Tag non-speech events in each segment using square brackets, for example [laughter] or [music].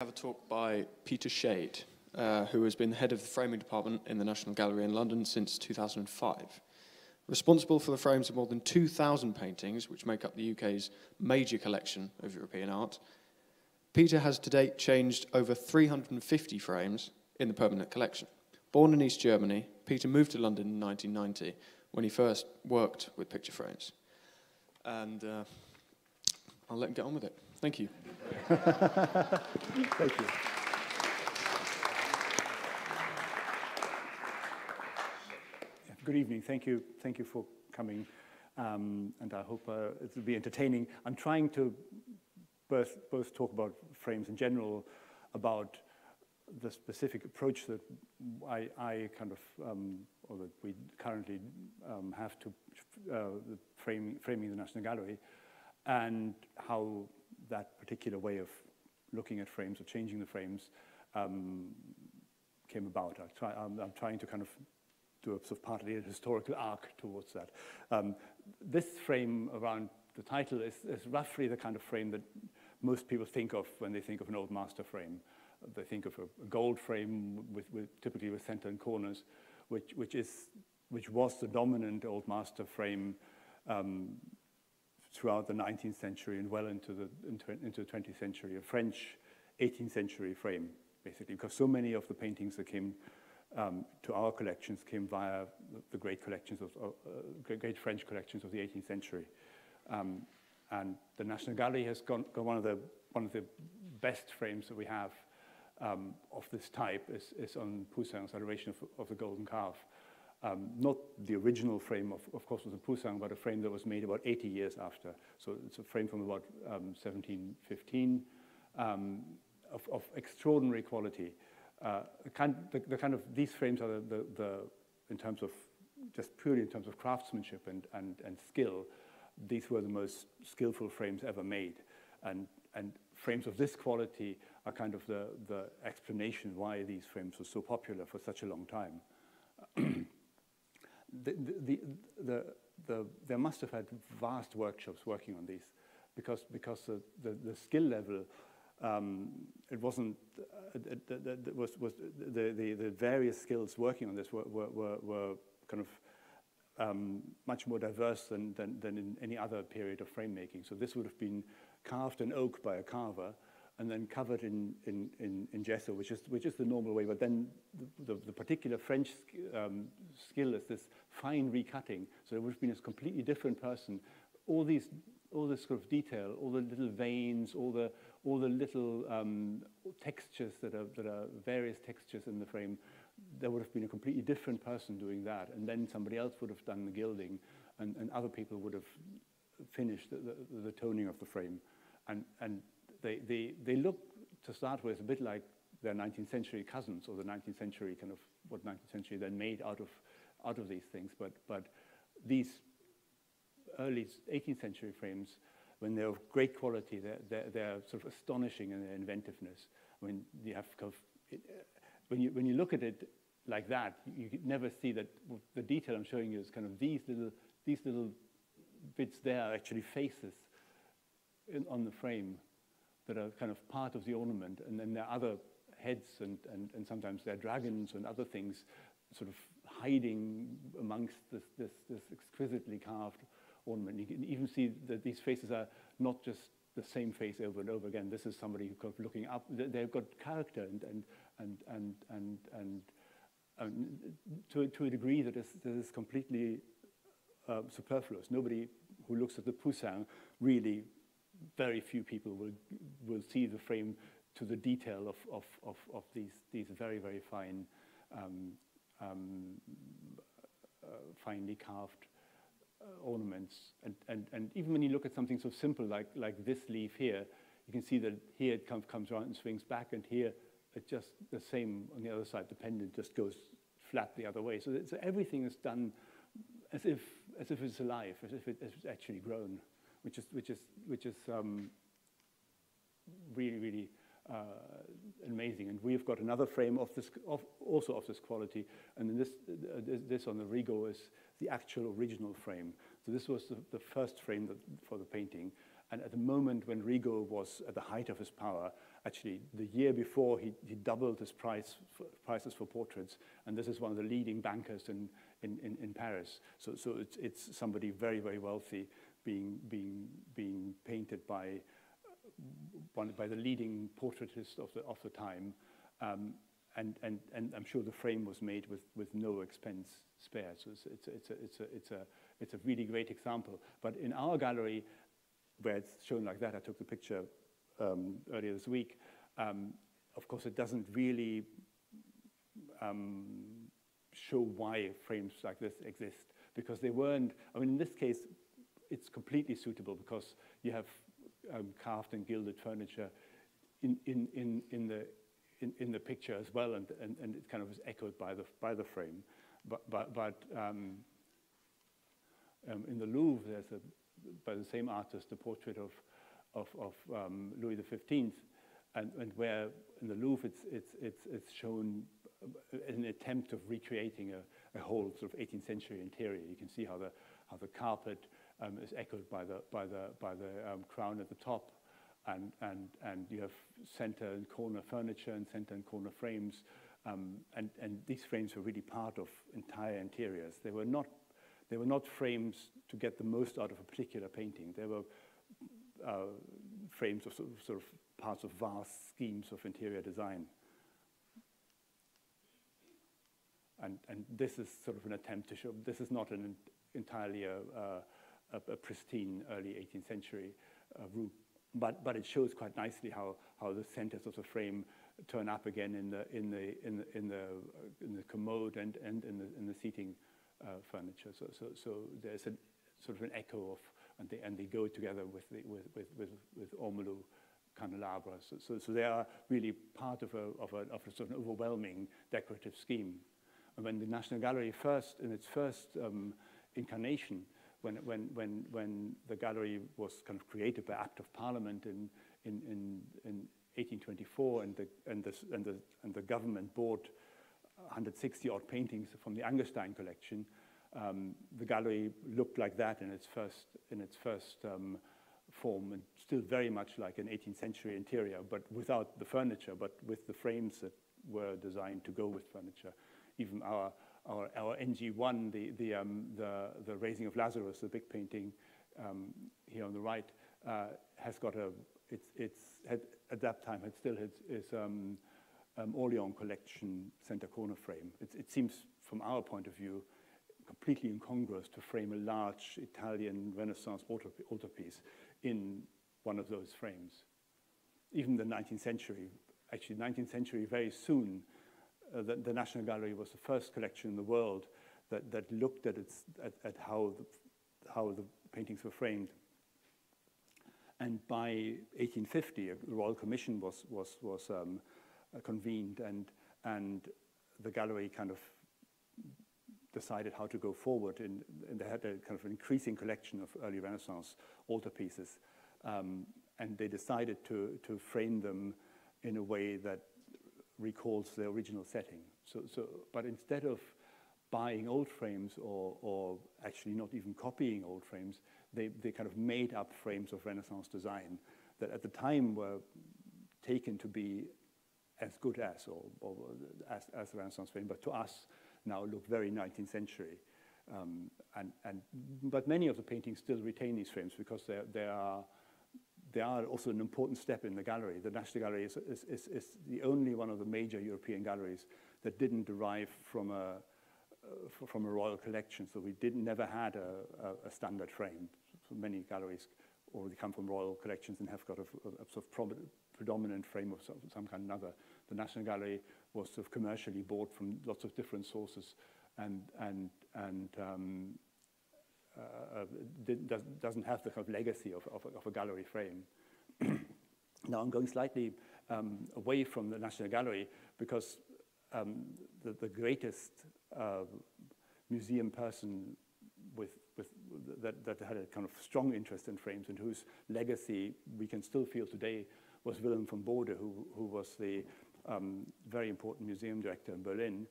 have a talk by Peter Schade, uh, who has been the head of the framing department in the National Gallery in London since 2005. Responsible for the frames of more than 2,000 paintings, which make up the UK's major collection of European art, Peter has to date changed over 350 frames in the permanent collection. Born in East Germany, Peter moved to London in 1990 when he first worked with picture frames. And uh, I'll let him get on with it. Thank you. Thank you. Good evening. Thank you. Thank you for coming. Um, and I hope uh, it will be entertaining. I'm trying to both, both talk about frames in general, about the specific approach that I, I kind of, um, or that we currently um, have to uh, the framing, framing the National Gallery, and how that particular way of looking at frames or changing the frames um, came about. I try, I'm, I'm, trying to kind of do a sort of partly a historical arc towards that. Um, this frame around the title is, is roughly the kind of frame that most people think of when they think of an old master frame. They think of a, gold frame with, with, typically with center and corners, which, which, is, which was the dominant old master frame um, throughout the 19th century and well into the, into, the 20th century, a French 18th century frame, basically, because so many of the paintings that came um, to our collections came via the great collections of, uh, great French collections of the 18th century. Um, and the National Gallery has gone, got one of the, one of the best frames that we have um, of this type is, is on Poussin's Adoration of, of the Golden Calf. Um, not the original frame, of, of course, was a Poussin, but a frame that was made about 80 years after. So it's a frame from about um, 1715 um, of, of, extraordinary quality. Uh, kind, the, the, kind of, these frames are the, the, the, in terms of, just purely in terms of craftsmanship and, and, and skill, these were the most skillful frames ever made. And, and frames of this quality are kind of the, the explanation why these frames were so popular for such a long time. [clears throat] the, the, the, the, they must have had vast workshops working on these because, because the, the, the skill level, um, it wasn't, uh, it, was, was the, the, the various skills working on this were, were, were, were kind of um, much more diverse than, than, than in any other period of frame making. So this would have been carved in oak by a carver, and then covered in, in, in, in gesso, which is, which is the normal way. But then the, the, the particular French um, skill is this fine recutting. So it would have been a completely different person. All these, all this sort of detail, all the little veins, all the, all the little um, textures that are, that are various textures in the frame, there would have been a completely different person doing that. And then somebody else would have done the gilding, and, and other people would have finished the, the, the toning of the frame. And, and they, they, they look, to start with, a bit like their 19th century cousins or the 19th century kind of what 19th century then made out of, out of these things. But, but these early 18th century frames, when they're of great quality, they're, they're, they're sort of astonishing in their inventiveness. Mean, you have kind of, it, when, you, when you look at it like that, you, you never see that the detail I'm showing you is kind of these little, these little bits there are actually faces in, on the frame that are kind of part of the ornament, and then there are other heads and, and, and sometimes there are dragons and other things sort of hiding amongst this, this, this exquisitely carved ornament. You can even see that these faces are not just the same face over and over again. This is somebody who's looking up. They've got character and, and, and, and, and, and, and to, to a degree that is, that is completely uh, superfluous. Nobody who looks at the Poussin really very few people will, will see the frame to the detail of, of, of, of these, these very, very fine, um, um, uh, finely carved uh, ornaments. And, and, and even when you look at something so simple like, like this leaf here, you can see that here it comes, comes around and swings back, and here it just the same on the other side. The pendant just goes flat the other way. So, so everything is done as if, as if it's alive, as if it's actually grown which is, which is, which is um, really, really uh, amazing. And we've got another frame of this, of, also of this quality. And this, uh, this on the Rigaud is the actual original frame. So this was the, the first frame that, for the painting. And at the moment when Rigaud was at the height of his power, actually the year before he, he doubled his price for, prices for portraits, and this is one of the leading bankers in, in, in, in Paris. So, so it's, it's somebody very, very wealthy being, being, being painted by, one, by the leading portraitist of the, of the time. Um, and, and, and I'm sure the frame was made with, with no expense spared. So it's, it's, it's, a, it's, a, it's, a, it's a really great example. But in our gallery, where it's shown like that, I took the picture um, earlier this week, um, of course it doesn't really um, show why frames like this exist because they weren't, I mean in this case it's completely suitable because you have um, carved and gilded furniture in, in, in, in, the, in, in the picture as well and, and, and it kind of is echoed by the, by the frame. But, but, but um, um, in the Louvre there's a, by the same artist, the portrait of, of, of um, Louis XV, and, and where in the Louvre it's, it's, it's, it's shown an attempt of recreating a, a whole sort of 18th century interior. You can see how the, how the carpet um, is echoed by the, by the, by the um, crown at the top, and, and, and you have center and corner furniture and center and corner frames, um, and, and these frames were really part of entire interiors. They were not, they were not frames to get the most out of a particular painting. They were uh, frames of sort, of sort of parts of vast schemes of interior design. And, and this is sort of an attempt to show, this is not an entirely a, a, a pristine early 18th century uh, room, but, but it shows quite nicely how, how the centers of the frame turn up again in the, in the, in the, in the, in the commode and, and in, the, in the seating uh, furniture. So, so, so there's a sort of an echo of, and they, and they go together with, the, with, with, with, with Ormolu candelabra. So, so, so, they are really part of a, of, a, of a sort of an overwhelming decorative scheme. And when the National Gallery first, in its first um, incarnation, when, when, when, when the gallery was kind of created by Act of Parliament in, in, in, in 1824 and the, and, the, and, the, and the government bought 160 odd paintings from the Angerstein collection, um, the gallery looked like that in its first, in its first um, form and still very much like an 18th century interior, but without the furniture, but with the frames that were designed to go with furniture. Even our, our, our NG1, the, the, um, the, the Raising of Lazarus, the big painting um, here on the right, uh, has got a, it's, it's had, at that time had still had its um, um, Orleans collection center corner frame. It, it seems from our point of view completely incongruous to frame a large Italian Renaissance altarpiece in one of those frames. Even the 19th century, actually 19th century very soon, uh, the, the, National Gallery was the first collection in the world that, that looked at, its, at, at how, the, how the paintings were framed. And by 1850, a Royal Commission was, was, was um, uh, convened and, and the gallery kind of decided how to go forward. And, and, they had a kind of increasing collection of early Renaissance altarpieces. Um, and they decided to, to frame them in a way that recalls the original setting. So, so, but instead of buying old frames or, or actually not even copying old frames, they, they kind of made up frames of Renaissance design that at the time were taken to be as good as or, or as, as Renaissance frame, but to us now look very 19th century. Um, and, and, but many of the paintings still retain these frames because they, are, they are also an important step in the gallery. The National Gallery is, is, is, is the only one of the major European galleries that didn't derive from a, uh, from a royal collection. So we didn't, never had a, a, a standard frame. So many galleries already come from royal collections and have got a, a, a sort of predominant frame of some, some kind or another. The National Gallery was sort of commercially bought from lots of different sources and, and, and um, does, doesn't have the kind of legacy of, of, of a gallery frame. [clears throat] now I'm going slightly um, away from the National Gallery because um, the, the greatest uh, museum person with, with that, that had a kind of strong interest in frames and whose legacy we can still feel today was Wilhelm von Bode, who, who was the um, very important museum director in Berlin,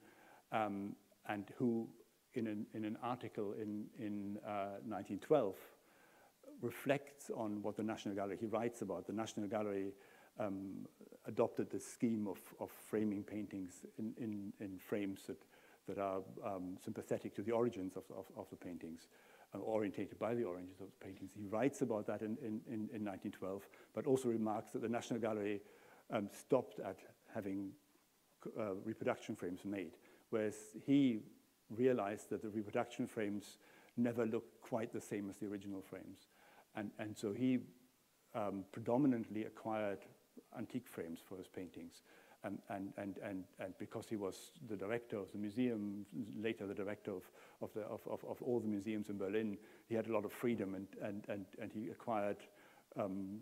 um, and who, in an, in an article in, in uh, 1912, reflects on what the National Gallery, he writes about the National Gallery um, adopted the scheme of, of framing paintings in, in, in frames that, that are um, sympathetic to the origins of, of, of the paintings, uh, orientated by the origins of the paintings. He writes about that in, in, in 1912, but also remarks that the National Gallery um, stopped at having uh, reproduction frames made, whereas he realized that the reproduction frames never looked quite the same as the original frames. And, and so he um, predominantly acquired antique frames for his paintings. And, and, and, and, and because he was the director of the museum, later the director of, of, the, of, of, of all the museums in Berlin, he had a lot of freedom and, and, and, and he acquired um,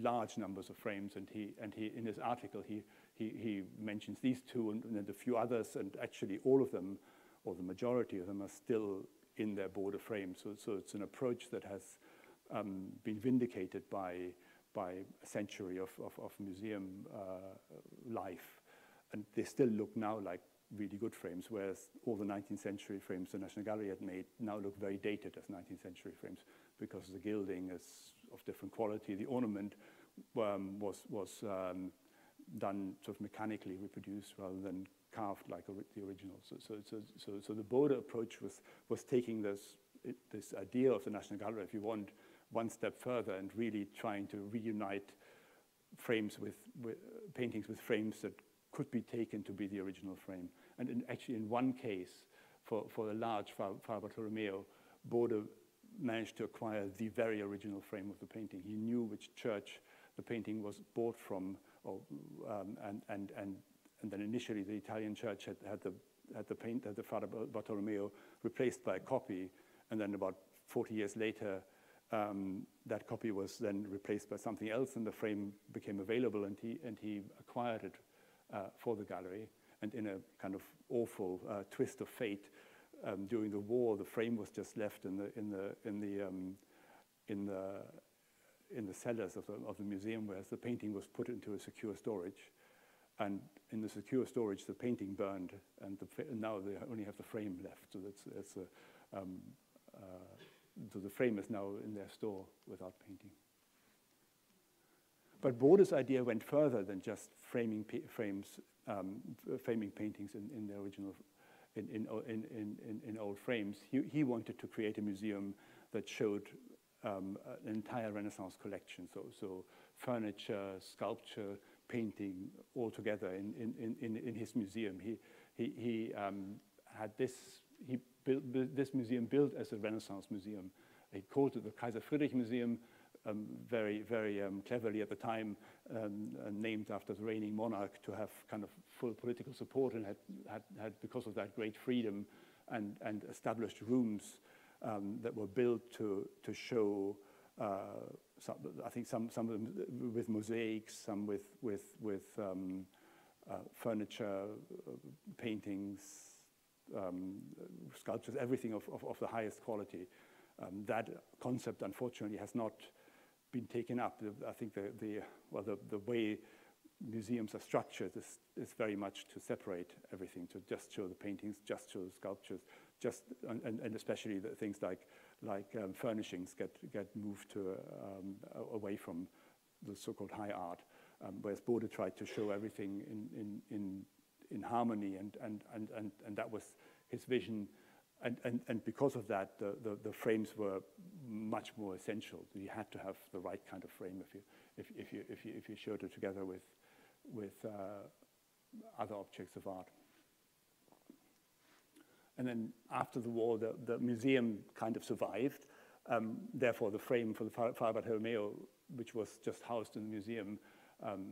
large numbers of frames. And, he, and he, in his article, he, he, he mentions these two and, and a few others, and actually all of them, or the majority of them, are still in their Bode frames. So, so it's an approach that has um, been vindicated by by a century of, of, of museum uh, life. And they still look now like really good frames, whereas all the 19th century frames the National Gallery had made now look very dated as 19th century frames because the gilding is of different quality. The ornament um, was, was um, done sort of mechanically reproduced rather than carved like the original. So, so, so, so, so the Bode approach was, was taking this, it, this idea of the National Gallery, if you want, one step further and really trying to reunite frames with, with paintings with frames that could be taken to be the original frame. And in, actually, in one case, for, for the large Fra Bartolomeo, Bode managed to acquire the very original frame of the painting. He knew which church the painting was bought from, or, um, and, and, and, and then initially the Italian church had, had, the, had the paint, had the Fra Bartolomeo replaced by a copy, and then about 40 years later, um, that copy was then replaced by something else and the frame became available and he, and he acquired it uh, for the gallery. And in a kind of awful uh, twist of fate, um, during the war, the frame was just left in the, in the, in the, um, in the, in the cellars of the, of the museum, whereas the painting was put into a secure storage. And in the secure storage, the painting burned, and the, now they only have the frame left. So that's, that's a, um, uh, so the frame is now in their store without painting. But Bode's idea went further than just framing frames, um, framing paintings in, in the original, in, in, in, in, old frames. He, he wanted to create a museum that showed um, an entire Renaissance collection. So, so furniture, sculpture, painting, all together in, in, in, in his museum. He, he, he um, had this, he built, this museum built as a Renaissance museum. He called it the Kaiser Friedrich Museum, um, very, very um, cleverly at the time, um, named after the reigning monarch to have kind of full political support and had, had, had because of that, great freedom and, and established rooms um, that were built to, to show, uh, some, I think some, some of them with mosaics, some with, with, with um, uh, furniture, uh, paintings, um, sculptures, everything of, of, of, the highest quality. Um, that concept, unfortunately, has not been taken up. I think the, the, well, the, the way museums are structured is, is very much to separate everything, to just show the paintings, just show the sculptures, just, and, and especially the things like, like um, furnishings get, get moved to, um, away from the so-called high art, um, whereas Bode tried to show everything in, in, in in harmony, and, and, and, and, and that was his vision. And, and, and because of that, the, the, the frames were much more essential. You had to have the right kind of frame if you, if, if you, if you, if you showed it together with, with uh, other objects of art. And then after the war, the, the museum kind of survived. Um, therefore, the frame for the Fra Bartolomeo, which was just housed in the museum, um,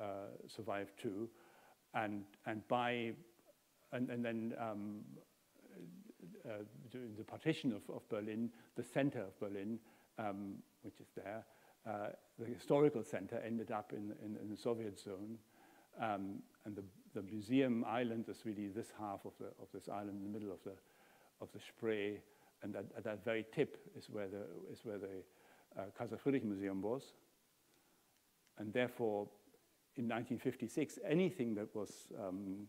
uh, survived too and and by and, and then um, uh, during the partition of, of Berlin, the center of Berlin, um, which is there, uh, the historical center ended up in, in, in the Soviet zone, um, and the, the museum island is really this half of, the, of this island in the middle of the, of the Spree, and at, at that very tip is where the, is where the uh, Kaiser Friedrich Museum was. And therefore, in 1956, anything that was um,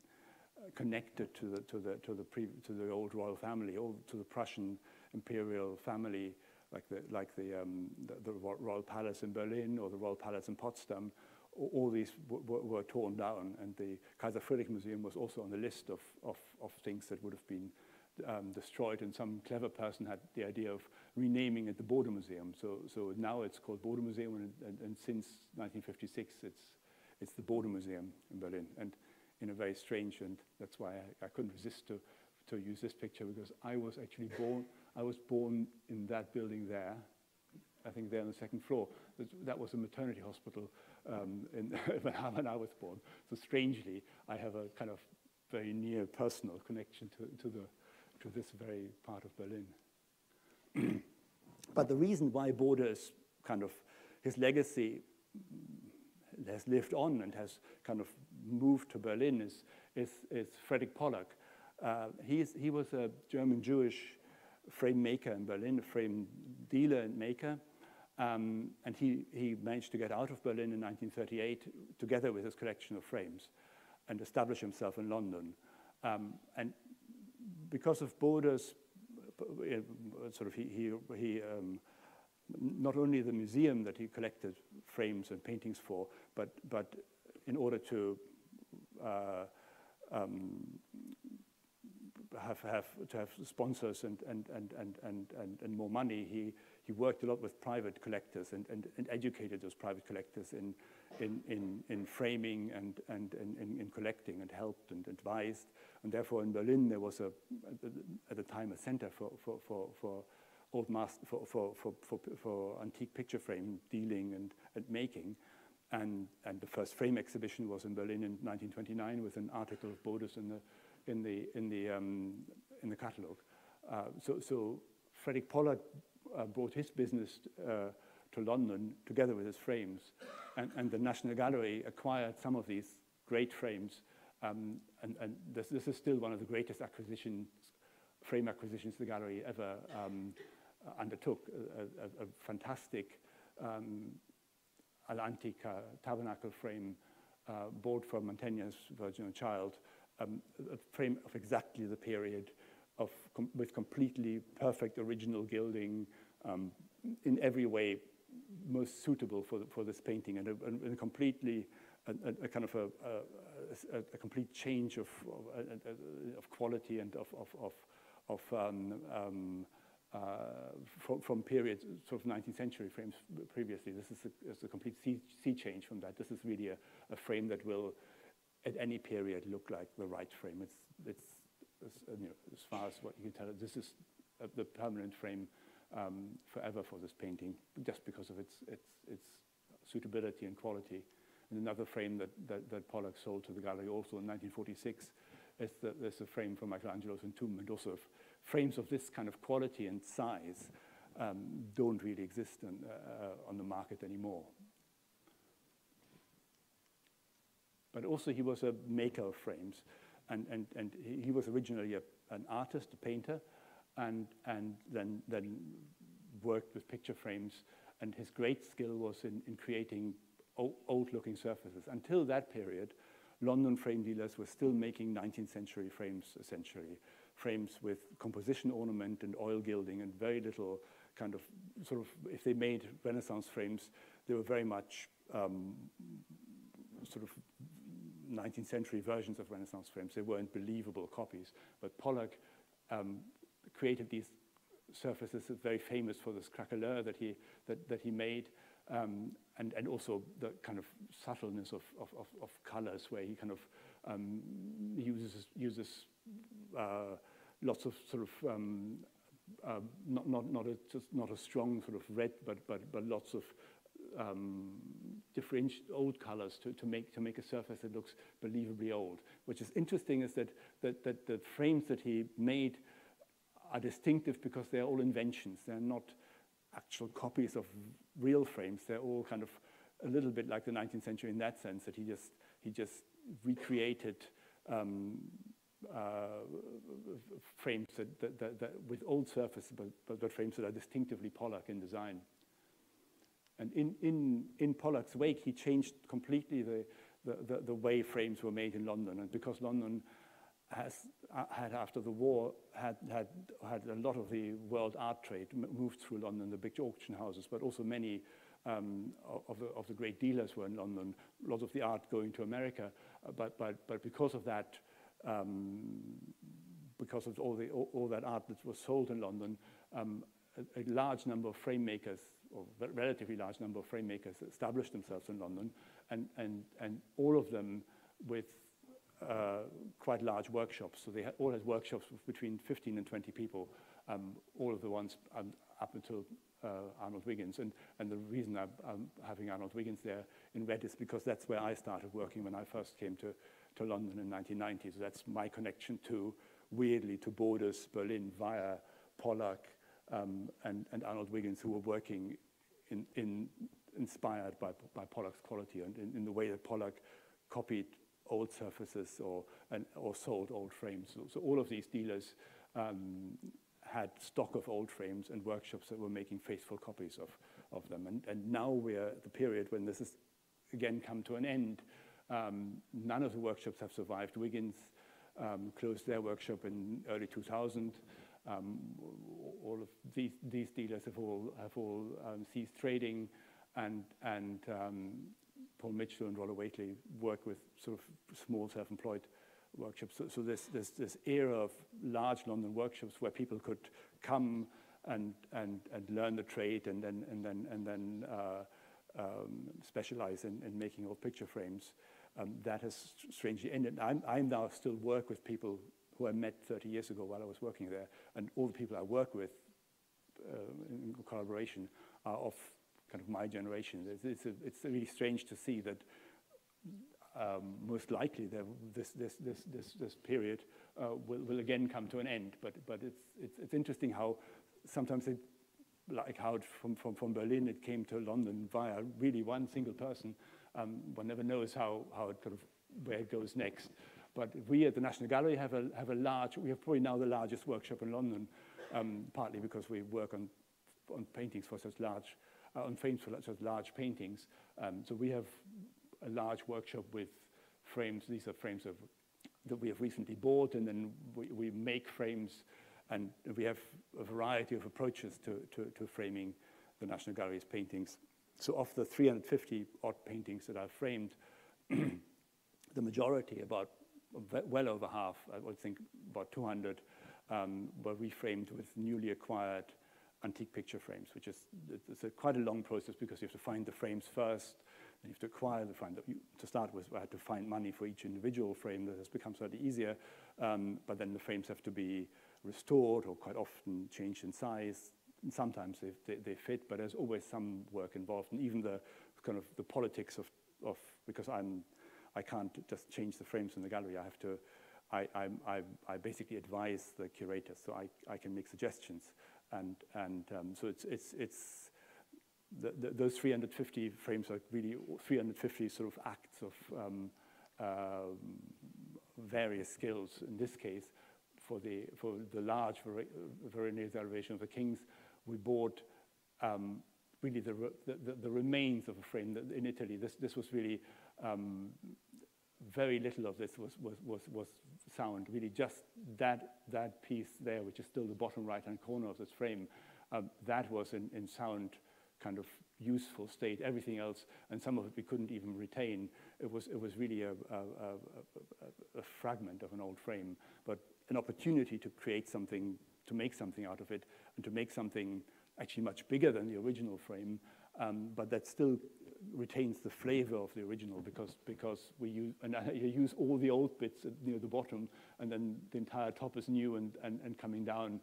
connected to the, to, the, to, the pre, to the old royal family or to the Prussian imperial family like the, like the, um, the, the, Royal Palace in Berlin or the Royal Palace in Potsdam, all these were torn down, and the Kaiser Friedrich Museum was also on the list of, of, of things that would have been um, destroyed, and some clever person had the idea of renaming it the Bode Museum. So, so now it's called Bode Museum, and, and, and since 1956, it's, it's the Bode Museum in Berlin. And in a very strange, and that's why I, I couldn't resist to, to use this picture, because I was actually born, I was born in that building there, I think there on the second floor. That was a maternity hospital um, in, [laughs] when I was born. So strangely, I have a kind of very near personal connection to, to, the, to this very part of Berlin. [clears throat] but the reason why Bode's kind of his legacy has lived on and has kind of moved to Berlin is, is, is Frederick Pollak. Uh, he was a German Jewish frame maker in Berlin, a frame dealer and maker. Um, and he, he managed to get out of Berlin in 1938 together with his collection of frames and establish himself in London. Um, and because of Bode's, uh, sort of he, he, he um, not only the museum that he collected frames and paintings for, but, but in order to uh, um, have, have, to have sponsors and, and, and, and, and, and, more money, he, he worked a lot with private collectors and, and, and educated those private collectors in, in, in, in framing and, and in, in collecting and helped and advised. And therefore in Berlin there was a, at the time a center for, for, for, for old master, for, for, for, for, for antique picture frame dealing and, and making. And, and the first frame exhibition was in Berlin in 1929 with an article of Bode's in the, in the, in the, um, in the catalogue. Uh, so, so Frederick Pollak uh, brought his business uh, to London together with his frames. And, and, the National Gallery acquired some of these great frames. Um, and, and this, this, is still one of the greatest acquisitions, frame acquisitions the gallery ever um, undertook. A, a, a fantastic um, tabernacle frame uh, bought from Mantegna's Virgin and Child, um, a frame of exactly the period of com with completely perfect original gilding, um, in every way most suitable for, the, for this painting, and a, and a completely a, a, kind of a, a, complete change of, of, of quality and of, of, of, um, um, uh, from, from periods, sort of 19th century frames previously. This is a, complete sea, sea, change from that. This is really a, frame that will, at any period, look like the right frame. It's, it's, it's you know, as far as what you can tell, this is the permanent frame um, forever for this painting, just because of its, its, its suitability and quality. And another frame that, that, that Pollak sold to the gallery also in 1946 is the, there's a frame from Michelangelo's Entombment, also frames of this kind of quality and size um, don't really exist in, uh, on the market anymore. But also he was a maker of frames, and, and, and he was originally a, an artist, a painter, and, and then, then worked with picture frames. And his great skill was in, in creating old-looking surfaces. Until that period, London frame dealers were still making 19th century frames, essentially frames with composition ornament and oil gilding and very little kind of sort of, if they made Renaissance frames, they were very much um, sort of 19th century versions of Renaissance frames. They weren't believable copies. But Pollak um, created these surfaces very famous for this craquelure that he, that, that he made. Um, and, and also the kind of subtleness of, of, of, of colors where he kind of um, uses, uses uh, lots of sort of um, uh, not, not, not, a, just not a strong sort of red, but, but, but lots of um, different old colors to, to, make, to make a surface that looks believably old. Which is interesting is that, that, that the frames that he made are distinctive because they're all inventions. They're not actual copies of real frames. They're all kind of a little bit like the 19th century in that sense, that he just, he just recreated um, uh, frames that, that, that, that, with old surfaces, but, but, but, frames that are distinctively Pollak in design. And in, in, in Pollak's wake, he changed completely the, the, the, the way frames were made in London. And because London has uh, had after the war had, had, had a lot of the world art trade moved through London, the big auction houses, but also many um, of, the, of the great dealers were in London, a lot of the art going to America. Uh, but, but, but because of that, um, because of all, the, all, all, that art that was sold in London, um, a, a, large number of frame makers, or relatively large number of frame makers, established themselves in London, and, and, and all of them with quite large workshops. So they all had workshops between 15 and 20 people, um, all of the ones um, up until uh, Arnold Wiggins. And, and the reason I'm, I'm, having Arnold Wiggins there in red is because that's where I started working when I first came to, to London in 1990. So that's my connection to, weirdly, to Bode's, Berlin, via Pollak um, and, and Arnold Wiggins, who were working in, in inspired by, by Pollak's quality and in, in the way that Pollak copied old surfaces or, or sold old frames. So, so all of these dealers um, had stock of old frames and workshops that were making faithful copies of, of them. And, and now we're at the period when this has again come to an end. Um, none of the workshops have survived. Wiggins um, closed their workshop in early 2000. Um, all of these, these dealers have all, have all um, ceased trading and, and um, Paul Mitchell and Rollo Whately work with sort of small self-employed workshops. So, so this, this, this era of large London workshops where people could come and, and, and learn the trade and then, and then, and then uh, um, specialize in, in making old picture frames, um, that has strangely ended. I'm, I now still work with people who I met 30 years ago while I was working there, and all the people I work with uh, in collaboration are of kind of my generation. It's, it's, a, it's really strange to see that um, most likely this, this, this, this, this period uh, will, will again come to an end. But, but it's, it's, it's interesting how sometimes it, like how from, from, from Berlin it came to London via really one single person. Um, one never knows how, how it kind of, where it goes next. But we at the National Gallery have a, have a large, we have probably now the largest workshop in London, um, partly because we work on, on paintings for such large, on frames for large paintings. Um, so we have a large workshop with frames. These are frames of, that we have recently bought, and then we, we make frames, and we have a variety of approaches to, to, to framing the National Gallery's paintings. So of the 350 odd paintings that I've framed, [clears throat] the majority, about well over half, I would think about 200, um, were reframed with newly acquired antique picture frames, which is it's a quite a long process because you have to find the frames first, you have to acquire the frame. To start with, I had to find money for each individual frame. That has become slightly easier, um, but then the frames have to be restored or quite often changed in size. And sometimes they, they, they, fit, but there's always some work involved, and even the kind of the politics of, of because I'm, I can't just change the frames in the gallery. I have to, I, I, I, I basically advise the curators, so I, I can make suggestions, and and um, so it's it's it's the, the, those 350 frames are really 350 sort of acts of um, uh, various skills. In this case, for the, for the large Veronese elevation of the Kings, we bought um, really the, the, the, remains of a frame in Italy. This, this was really, um, very little of this was, was, was, was sound, really just that, that piece there, which is still the bottom right-hand corner of this frame, um, that was in, in sound kind of useful state. Everything else, and some of it we couldn't even retain. It was, it was really a, a, a, a fragment of an old frame, but an opportunity to create something, to make something out of it, and to make something actually much bigger than the original frame, um, but that still retains the flavor of the original because because we use and you use all the old bits near the bottom and then the entire top is new and and, and coming down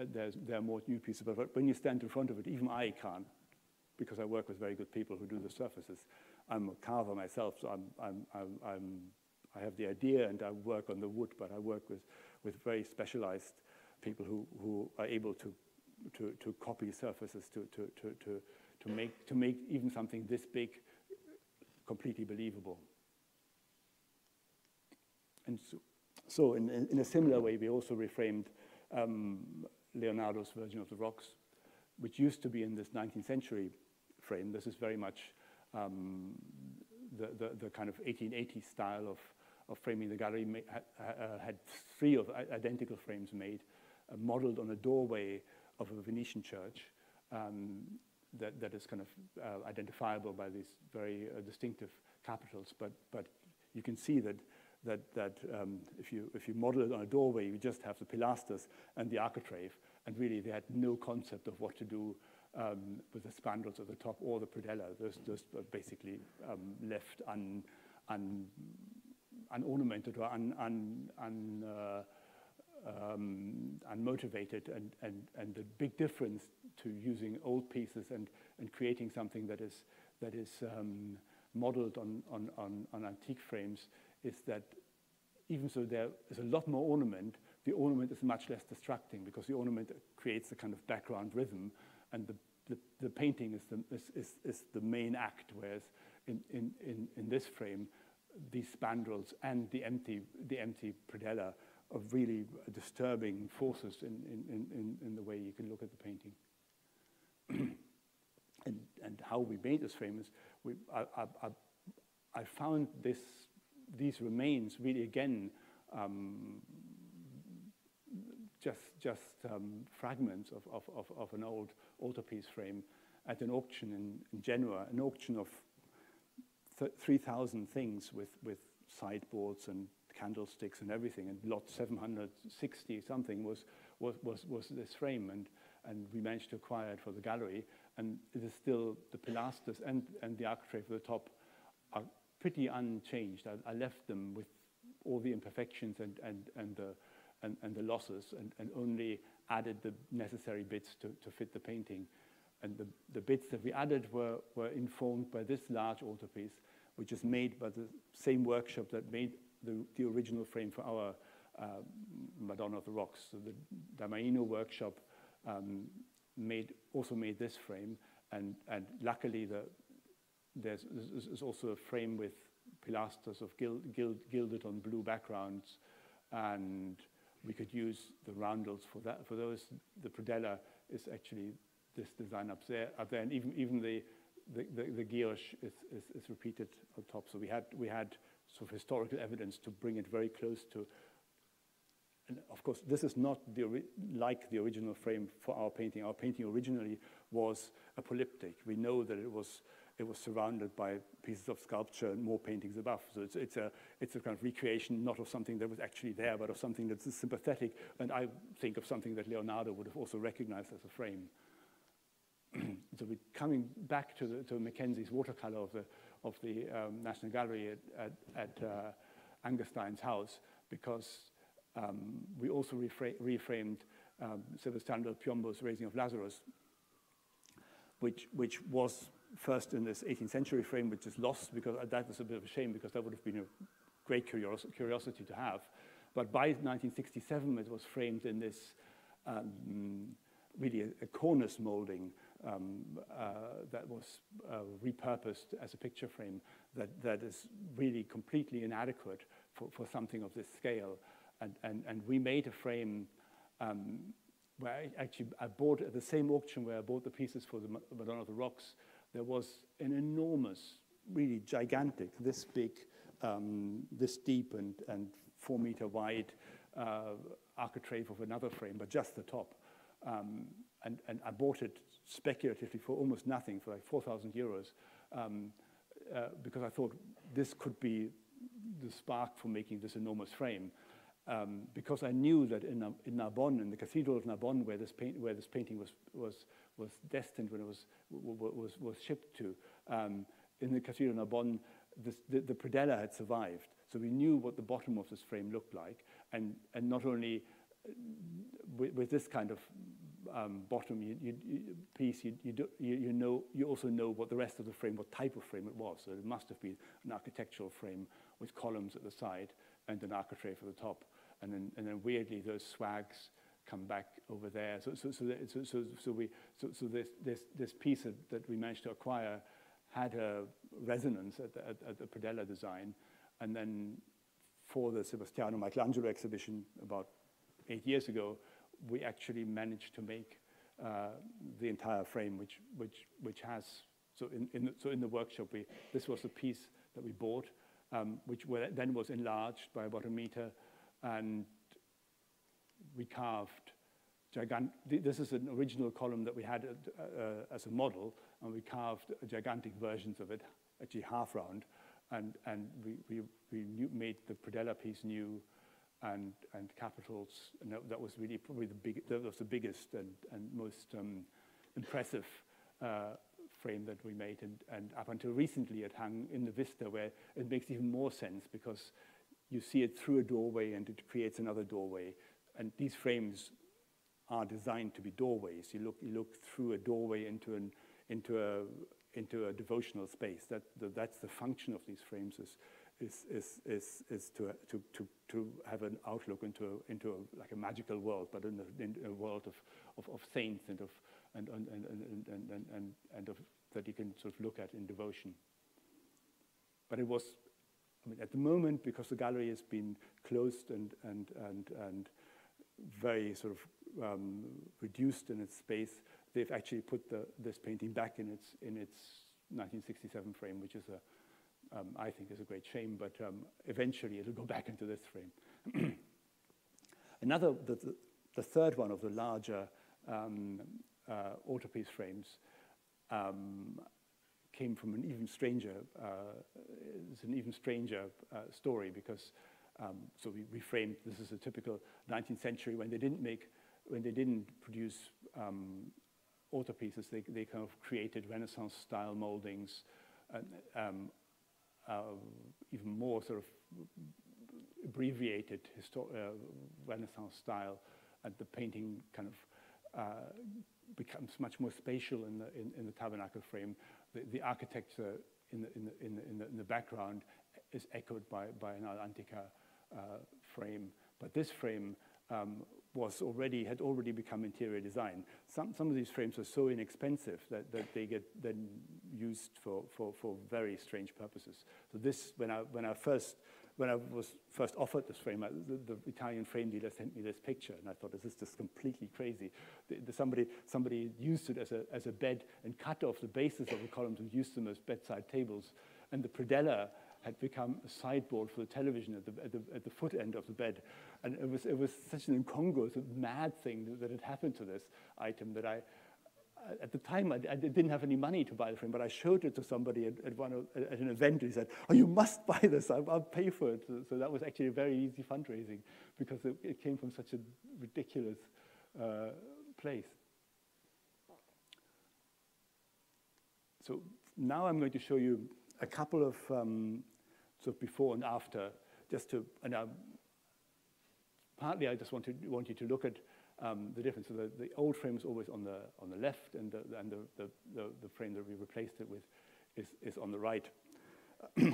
uh, there's there are more new pieces but when you stand in front of it even I can't because I work with very good people who do the surfaces. I'm a carver myself, so I'm, I'm, I'm, I'm, i have the idea and I work on the wood, but I work with, with very specialized people who, who are able to, to, to copy surfaces to, to, to, to, to, make, to make even something this big completely believable. And so, so in, in, a similar way, we also reframed um, Leonardo's Virgin of the Rocks, which used to be in this 19th century frame. This is very much um, the, the, the, kind of 1880 style of, of framing. The gallery had, uh, had three of identical frames made, uh, modeled on a doorway of a Venetian church um, that, that is kind of uh, identifiable by these very uh, distinctive capitals. But, but you can see that, that, that um, if, you, if you model it on a doorway, you just have the pilasters and the architrave. And really, they had no concept of what to do um, with the spandrels at the top or the predella. Those just basically um, left un, un, unornamented or un, un, un, uh, um, unmotivated. And, and, and the big difference to using old pieces and, and creating something that is, that is um, modeled on, on, on, on antique frames is that even though there is a lot more ornament, the ornament is much less distracting because the ornament creates a kind of background rhythm and the, the, the painting is the, is, is, is, the main act, whereas in, in, in, in this frame, these spandrels and the empty, the empty predella are really disturbing forces in, in, in, in the way you can look at the painting. [clears throat] and, and how we made this famous, we, I, I, I, I found this, these remains really again um, just, just um, fragments of, of, of, of, an old altarpiece frame at an auction in, in Genoa, an auction of 3,000 things with, with sideboards and candlesticks and everything, and lot 760 something was, was, was, was this frame, and, and we managed to acquire it for the gallery, and it is still, the pilasters and, and the architrave at the top are pretty unchanged. I, I left them with all the imperfections and, and, and, the, and, and the losses, and, and only added the necessary bits to, to fit the painting. And the, the bits that we added were, were informed by this large altarpiece, which is made by the same workshop that made the, the original frame for our uh, Madonna of the Rocks. So the del Maino workshop um, made, also made this frame, and, and luckily the, there's, there's also a frame with pilasters of gild, gild, gilded on blue backgrounds, and we could use the roundels for that. For those, the predella is actually this design up there, up there, and even even the the, the, the is, is, is repeated on top. So we had we had sort of historical evidence to bring it very close to. And of course, this is not the like the original frame for our painting. Our painting originally was a polyptych. We know that it was it was surrounded by pieces of sculpture and more paintings above. So it's, it's, a, it's a kind of recreation, not of something that was actually there, but of something that's sympathetic. And I think of something that Leonardo would have also recognized as a frame. So we're coming back to, the, to Mackenzie's watercolor of the, of the um, National Gallery at, at, at uh, Angerstein's house, because um, we also refra reframed um, Sebastiano Piombo's Raising of Lazarus, which, which was first in this 18th century frame, which is lost because that was a bit of a shame because that would have been a great curios curiosity to have. But by 1967, it was framed in this um, really a, a cornice molding um, uh, that was uh, repurposed as a picture frame that, that is really completely inadequate for, for something of this scale. And, and, and we made a frame um, where I actually I bought at the same auction where I bought the pieces for the Madonna of the Rocks, there was an enormous, really gigantic, this big, um, this deep and, and four meter wide uh, architrave of another frame, but just the top. Um, and, and I bought it speculatively for almost nothing, for like 4,000 euros, um, uh, because I thought this could be the spark for making this enormous frame. Um, because I knew that in, in Narbonne, in the Cathedral of Narbonne, where this, paint, where this painting was, was, was destined when it was, was, was shipped to, um, in the Cathedral of Narbonne, this, the, the predella had survived. So we knew what the bottom of this frame looked like. And, and not only uh, with, with this kind of um, bottom you, you, you, piece, you, you, do, you, know, you also know what the rest of the frame, what type of frame it was. So it must have been an architectural frame with columns at the side and an architrave at the top. And then, and then weirdly, those swags come back over there. So, so, so, so, so, so, we, so, so this, this, this piece that, that we managed to acquire had a resonance at the, at, at the Predella design. And then for the Sebastiano Michelangelo exhibition about eight years ago, we actually managed to make uh, the entire frame, which, which, which has, so in, in, the, so in the workshop, we, this was a piece that we bought um, which were, then was enlarged by about a meter, and we carved gigant. This is an original column that we had uh, uh, as a model, and we carved gigantic versions of it, actually half round, and and we we, we made the predella piece new, and and capitals. And that, was really probably the big. That was the biggest and and most um, impressive. Uh, frame that we made and, and up until recently it hung in the vista where it makes even more sense because you see it through a doorway and it creates another doorway and these frames are designed to be doorways. You look, you look through a doorway into, an, into, a, into a devotional space. That, the, that's the function of these frames is, is, is, is, is to, to, to, to have an outlook into, a, into a, like a magical world, but in a, in a world of, of, of saints and, of, and, and, and, and, and, and, and of, that you can sort of look at in devotion. But it was, I mean, at the moment, because the gallery has been closed and, and, and, and very sort of um, reduced in its space, they've actually put the, this painting back in its, in its 1967 frame, which is a, um, I think is a great shame, but um, eventually it'll go [laughs] back into this frame. [clears throat] Another, the, the, the, third one of the larger um, uh, altarpiece frames um, came from an even stranger, uh, it's an even stranger uh, story because um, so we reframed, this is a typical 19th century when they didn't make, when they didn't produce um, altarpieces, they, they kind of created Renaissance style moldings, um, even more sort of abbreviated uh, Renaissance style, and the painting kind of uh, becomes much more spatial in the, in, in the tabernacle frame. The, the architecture in the, in, the, in, the, in, the, in the background is echoed by, by an all'antica uh, frame. But this frame um, was already, had already become interior design. Some, some of these frames are so inexpensive that, that they get then used for, for, for very strange purposes. So this, when I, when I first when I was first offered this frame, the, the, Italian frame dealer sent me this picture, and I thought, this is just completely crazy. The, the, somebody, somebody used it as a, as a bed and cut off the bases of the columns and used them as bedside tables. And the predella had become a sideboard for the television at the, at the, at the foot end of the bed. And it was, it was such an incongruous, mad thing that, that had happened to this item that I, at the time, I, I, didn't have any money to buy the frame, but I showed it to somebody at, at, one, at an event. He said, oh, you must [laughs] buy this. I'll, I'll pay for it. So, so, that was actually a very easy fundraising because it, it came from such a ridiculous uh, place. So now I'm going to show you a couple of um, sort of before and after, just to, and um, partly I just want, to, want you to look at um, the difference. So the, the old frame is always on the, on the left, and, the, and the, the, the, frame that we replaced it with is, is on the right. [clears throat]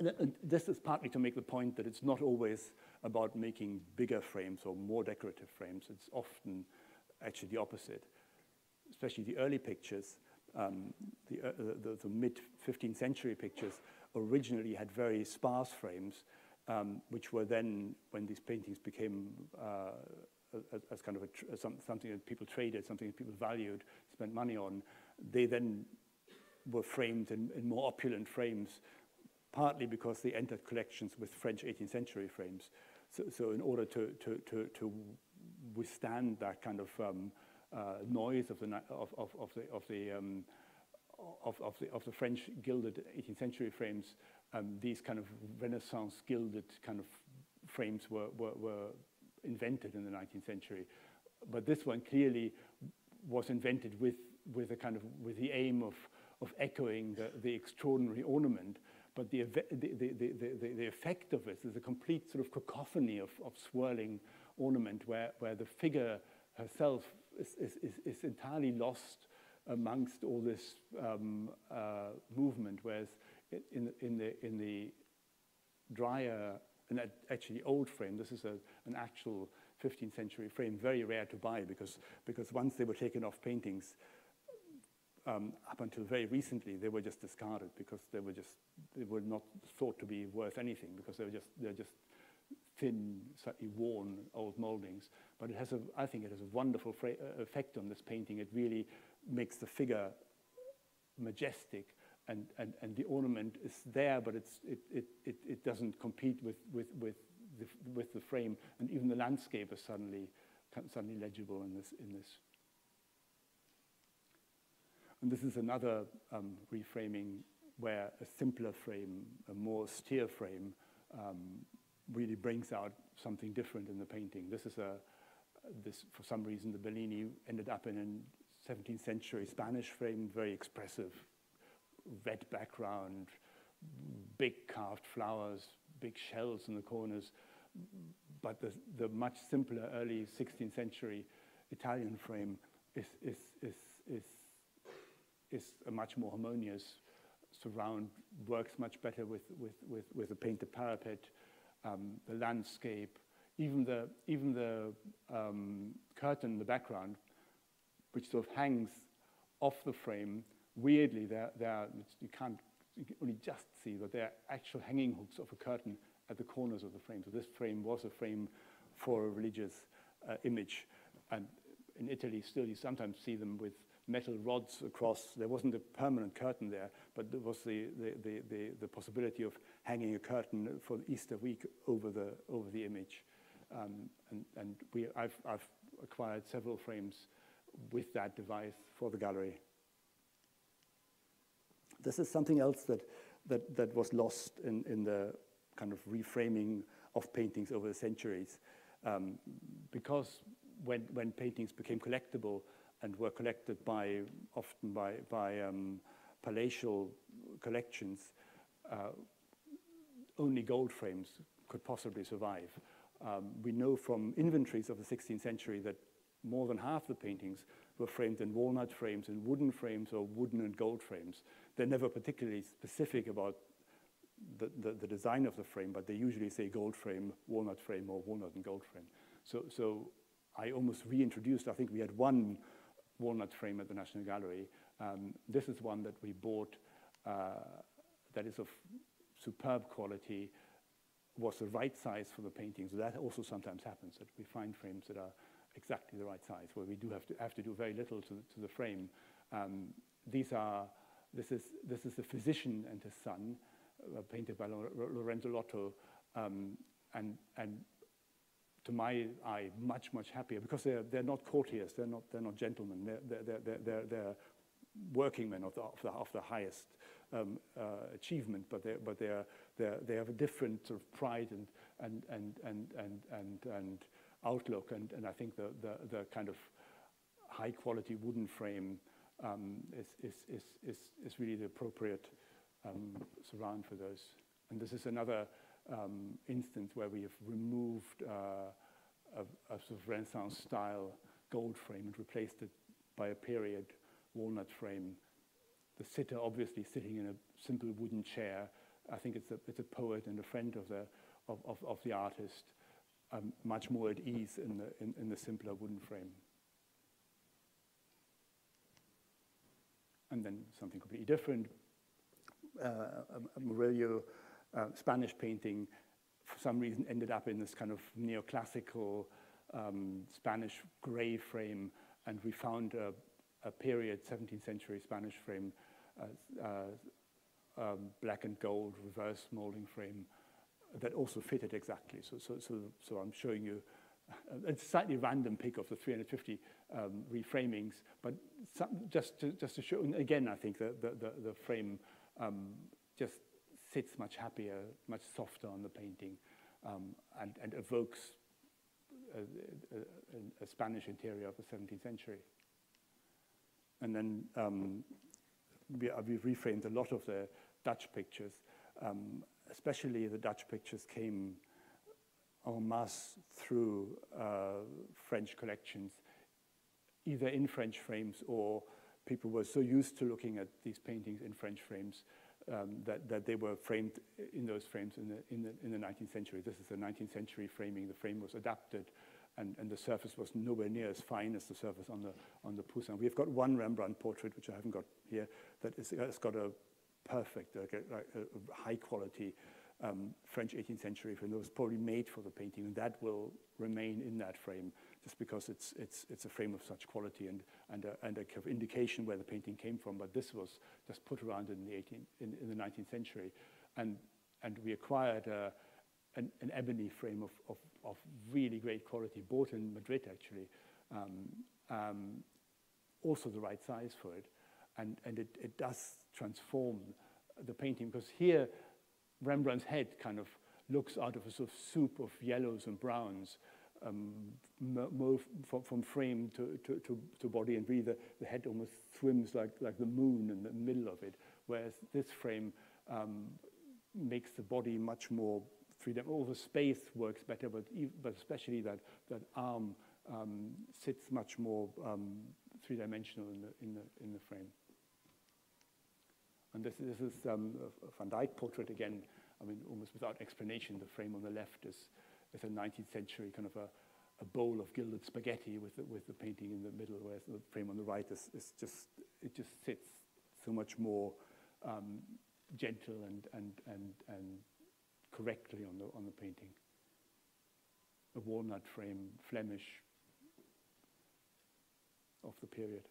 And this is partly to make the point that it's not always about making bigger frames or more decorative frames. It's often actually the opposite, especially the early pictures. Um, the, uh, the, the mid-15th century pictures originally had very sparse frames, um, which were then, when these paintings became uh, as, as, kind of a, some, something that people traded, something that people valued, spent money on, they then were framed in, in more opulent frames, partly because they entered collections with French 18th century frames. So, so in order to, to, to, to withstand that kind of um, uh, noise of the, of, of, of the, of the, um, of, of, the, of the French gilded 18th century frames, um, these kind of Renaissance gilded kind of frames were, were, were invented in the 19th century. But this one clearly was invented with, with, a kind of, with the aim of, of echoing the, the extraordinary ornament. But the, the, the, the, the effect of it is a complete sort of cacophony of, of swirling ornament where, where the figure herself is, is, is, is entirely lost amongst all this um, uh, movement, whereas in, in, the, in the drier and actually old frame. This is a, an actual 15th century frame, very rare to buy because, because once they were taken off paintings, um, up until very recently, they were just discarded because they were just, they were not thought to be worth anything because they were just, they're just thin, slightly worn old moldings. But it has a, I think it has a wonderful uh, effect on this painting. It really makes the figure majestic and, and, and the ornament is there, but it's, it, it, it, it doesn't compete with, with, with, the, with the frame, and even the landscape is suddenly, suddenly legible in this, in this. And this is another um, reframing where a simpler frame, a more austere frame, um, really brings out something different in the painting. This is a, this, for some reason, the Bellini ended up in a 17th century Spanish frame, very expressive, red background, big carved flowers, big shells in the corners. But the, the much simpler early 16th century Italian frame is, is, is, is, is a much more harmonious surround, works much better with, with, with, with a painted parapet, um, the landscape, even the, even the um, curtain in the background, which sort of hangs off the frame. Weirdly, they're, they're, you can't you can only just see that they're actual hanging hooks of a curtain at the corners of the frame. So this frame was a frame for a religious uh, image. And in Italy, still you sometimes see them with metal rods across. There wasn't a permanent curtain there, but there was the, the, the, the, the possibility of hanging a curtain for Easter week over the, over the image. Um, and and we, I've, I've acquired several frames with that device for the gallery. This is something else that, that, that was lost in, in the kind of reframing of paintings over the centuries. Um, because when, when paintings became collectible and were collected by, often by, by um, palatial collections, uh, only gold frames could possibly survive. Um, we know from inventories of the 16th century that more than half the paintings were framed in walnut frames, in wooden frames, or wooden and gold frames. They're never particularly specific about the, the, the, design of the frame, but they usually say gold frame, walnut frame, or walnut and gold frame. So, so I almost reintroduced, I think we had one walnut frame at the National Gallery. Um, this is one that we bought uh, that is of superb quality, was the right size for the painting. So that also sometimes happens, that we find frames that are exactly the right size, where we do have to, have to do very little to, to the frame. Um, these are, this is, this is a physician and his son, uh, painted by Lorenzo Lotto, um, and, and to my eye, much, much happier because they're, they're not courtiers, they're not, they're not gentlemen, they're, they're, they're, they're, they're working men of the, of the, of the highest um, uh, achievement, but, they're, but they're, they're, they have a different sort of pride and, and, and, and, and, and, and outlook. And, and I think the, the, the kind of high quality wooden frame um, is, is, is, is, is really the appropriate um, surround for those. And this is another um, instance where we have removed uh, a, a, sort of Renaissance style gold frame and replaced it by a period walnut frame. The sitter obviously sitting in a simple wooden chair. I think it's a, it's a poet and a friend of the, of, of, of the artist, much more at ease in the, in, in the simpler wooden frame. And then something completely different. Uh, a Murillo uh, Spanish painting, for some reason, ended up in this kind of neoclassical um, Spanish gray frame, and we found a, a period 17th century Spanish frame, uh, uh, um, black and gold reverse molding frame that also fitted exactly. So, so, so, so I'm showing you a slightly random pick of the 350 um, reframings, but some, just, to, just to show, again, I think the, the, the, frame um, just sits much happier, much softer on the painting, um, and, and evokes a, a, a, Spanish interior of the 17th century. And then um, we, uh, we've reframed a lot of the Dutch pictures, um, especially the Dutch pictures came en masse through uh, French collections, either in French frames or people were so used to looking at these paintings in French frames um, that, that they were framed in those frames in the, in, the, in the 19th century. This is the 19th century framing. The frame was adapted and, and the surface was nowhere near as fine as the surface on the, on the Poussin. We've got one Rembrandt portrait, which I haven't got here, that has got a perfect, like a, a, a high quality um, French 18th century frame that was probably made for the painting, and that will remain in that frame. just because it's, it's, it's a frame of such quality and, and, a, and a kind of indication where the painting came from. But this was just put around in the, 18, in, in the 19th century. And, and we acquired a, an, an ebony frame of, of, of really great quality, bought in Madrid actually, um, um, also the right size for it. And, and it, it does transform the painting because here Rembrandt's head kind of looks out of a sort of soup of yellows and browns, um, from, from, frame to, to, to, to, body, and really the, head almost swims like, like the moon in the middle of it, whereas this frame um, makes the body much more three-dimensional. All the space works better, but, but especially that, that arm um, sits much more um, three-dimensional in the, in, the, in the frame. And this, this is um, a Van Dyck portrait again, I mean, almost without explanation, the frame on the left is, is a 19th century kind of a, a bowl of gilded spaghetti with the, with the painting in the middle, whereas the frame on the right is, is just, it just sits so much more um, gentle and, and, and, and correctly on the, on the painting. A walnut frame, Flemish, of the period.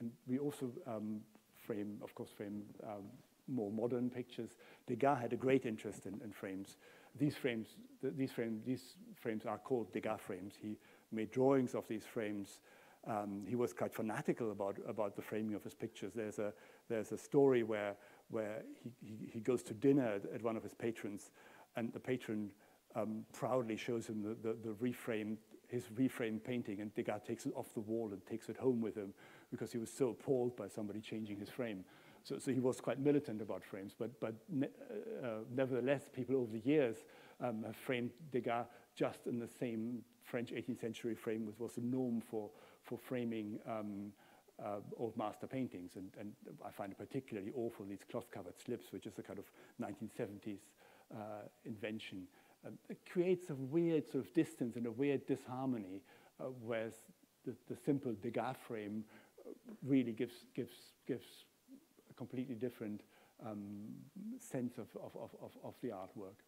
And we also um, frame, of course, frame um, more modern pictures. Degas had a great interest in, in frames. These frames, th these, frame, these frames are called Degas frames. He made drawings of these frames. Um, he was quite fanatical about, about the framing of his pictures. There's a, there's a story where, where he, he, he goes to dinner at, at, one of his patrons, and the patron um, proudly shows him the, the, the reframed, his reframed painting, and Degas takes it off the wall and takes it home with him because he was so appalled by somebody changing his frame. So, so he was quite militant about frames, but, but ne uh, nevertheless, people over the years um, have framed Degas just in the same French 18th century frame, which was the norm for, for framing um, uh, old master paintings. And, and I find it particularly awful, these cloth-covered slips, which is a kind of 1970s uh, invention. Um, it creates a weird sort of distance and a weird disharmony, uh, whereas the, the simple Degas frame uh, really gives, gives, gives a completely different um, sense of, of, of, of the artwork.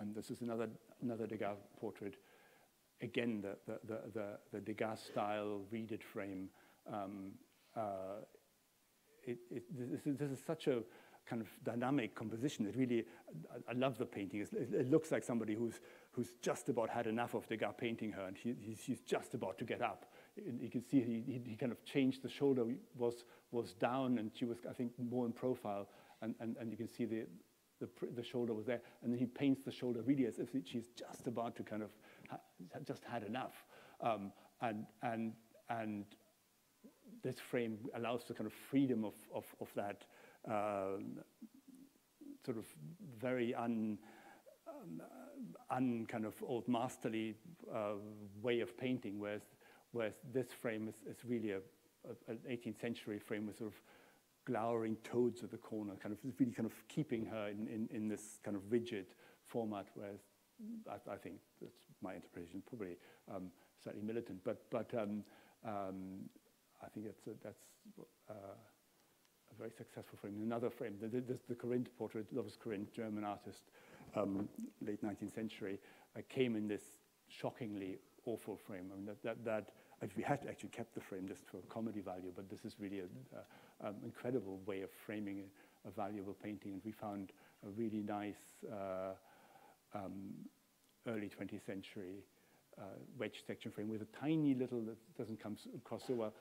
And this is another, another Degas portrait. Again, the, the, the, the, the Degas style reeded frame. Um, uh, it, it, this, is, this is such a kind of dynamic composition. It really, I, I love the painting. It, it, looks like somebody who's, who's just about had enough of Degas painting her, and he, he's, he's just about to get up you can see he, he, he, kind of changed the shoulder was was down and she was I think more in profile and and, and you can see the, the the shoulder was there and then he paints the shoulder really as if she's just about to kind of ha just had enough um, and and and this frame allows the kind of freedom of of, of that um, sort of very un um, un kind of old masterly uh, way of painting, whereas whereas this frame is, is really a, a, an 18th century frame with sort of glowering toads at the corner, kind of really kind of keeping her in, in, in this kind of rigid format, whereas I, I think that's my interpretation, probably um, slightly militant, but, but um, um, I think that's, a, that's uh, very successful frame. Another frame, the, the, the Corinth portrait, Lovis Corinth, German artist, um, late 19th century, uh, came in this shockingly awful frame. I mean, that, that, that we had actually kept the frame just for comedy value, but this is really an um, incredible way of framing a, a, valuable painting. And we found a really nice uh, um, early 20th century wedge section frame with a tiny little, that doesn't come across so well,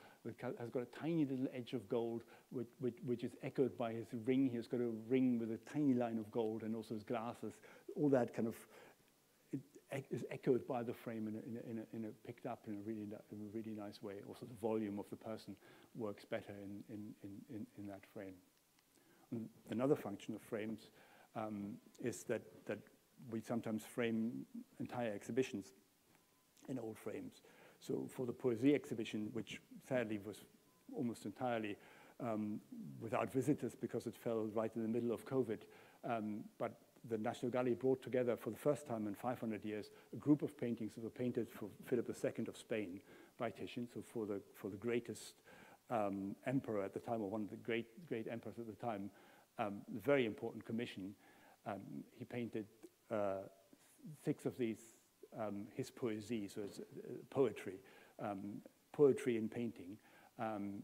has got a tiny little edge of gold, which, which, which, is echoed by his ring. He's got a ring with a tiny line of gold and also his glasses. All that kind of is echoed by the frame in a, in a, in a, in a picked up in a, really, in a really nice way. Also, the volume of the person works better in, in, in, in that frame. And another function of frames um, is that, that we sometimes frame entire exhibitions in old frames. So for the Poesie exhibition, which sadly was almost entirely um, without visitors because it fell right in the middle of COVID, um, but the National Gallery brought together for the first time in 500 years a group of paintings that were painted for Philip II of Spain by Titian, so for the, for the greatest um, emperor at the time, or one of the great, great emperors at the time, um, very important commission. Um, he painted uh, six of these um, his poesie, so it's uh, poetry, um, poetry and painting. Um,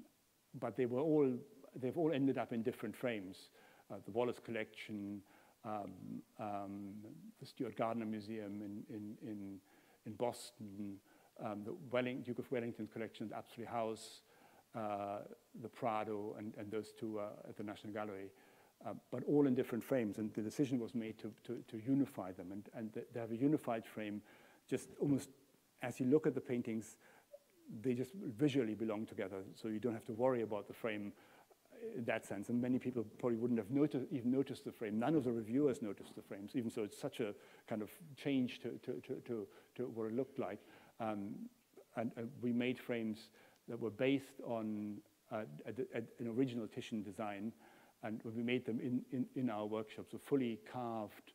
but they were all, they've all ended up in different frames. Uh, the Wallace Collection, um, um, the Stewart Gardner Museum in, in, in, in Boston, um, the Welling, Duke of Wellington's collection at Apsley House, uh, the Prado, and, and those two uh, at the National Gallery. Uh, but all in different frames, and the decision was made to, to, to unify them, and, and they have a unified frame, just almost as you look at the paintings, they just visually belong together, so you don't have to worry about the frame in that sense. And many people probably wouldn't have noticed, even noticed the frame. None of the reviewers noticed the frames, even so it's such a kind of change to, to, to, to, to what it looked like. Um, and uh, we made frames that were based on uh, a, a, an original Titian design, and we made them in, in, in our workshops, so fully carved,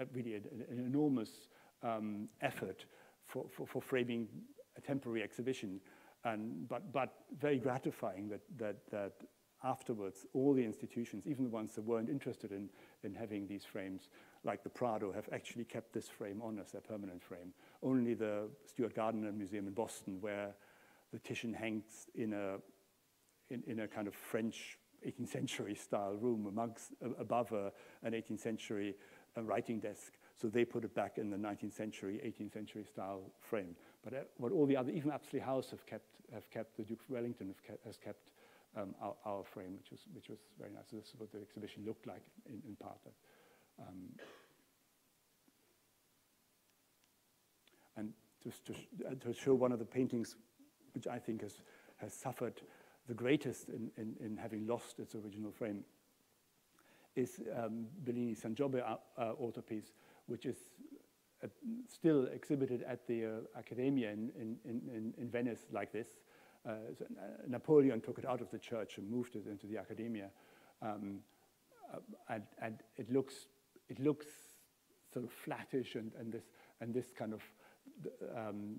uh, really an, an enormous um, effort for, for, for framing a temporary exhibition. And, but, but very gratifying that, that, that afterwards all the institutions, even the ones that weren't interested in, in having these frames, like the Prado, have actually kept this frame on as their permanent frame. Only the Stewart Gardner Museum in Boston, where the Titian hangs in a, in, in a kind of French 18th century style room amongst, above a, an 18th century uh, writing desk. So they put it back in the 19th century, 18th century style frame. But uh, what all the other, even Apsley House have kept, have kept the Duke of Wellington kept, has kept um, our, our, frame, which was, which was very nice. So this is what the exhibition looked like in, in part. Um, and just to, uh, to show one of the paintings, which I think has, has suffered the greatest in, in, in having lost its original frame, is um, Bellini's San Giobbe uh, uh, altarpiece, which is uh, still exhibited at the uh, Accademia in, in, in, in Venice like this. Uh, so Napoleon took it out of the church and moved it into the Accademia. Um, uh, and, and it looks, it looks sort of flattish and, and, this, and this kind of, um,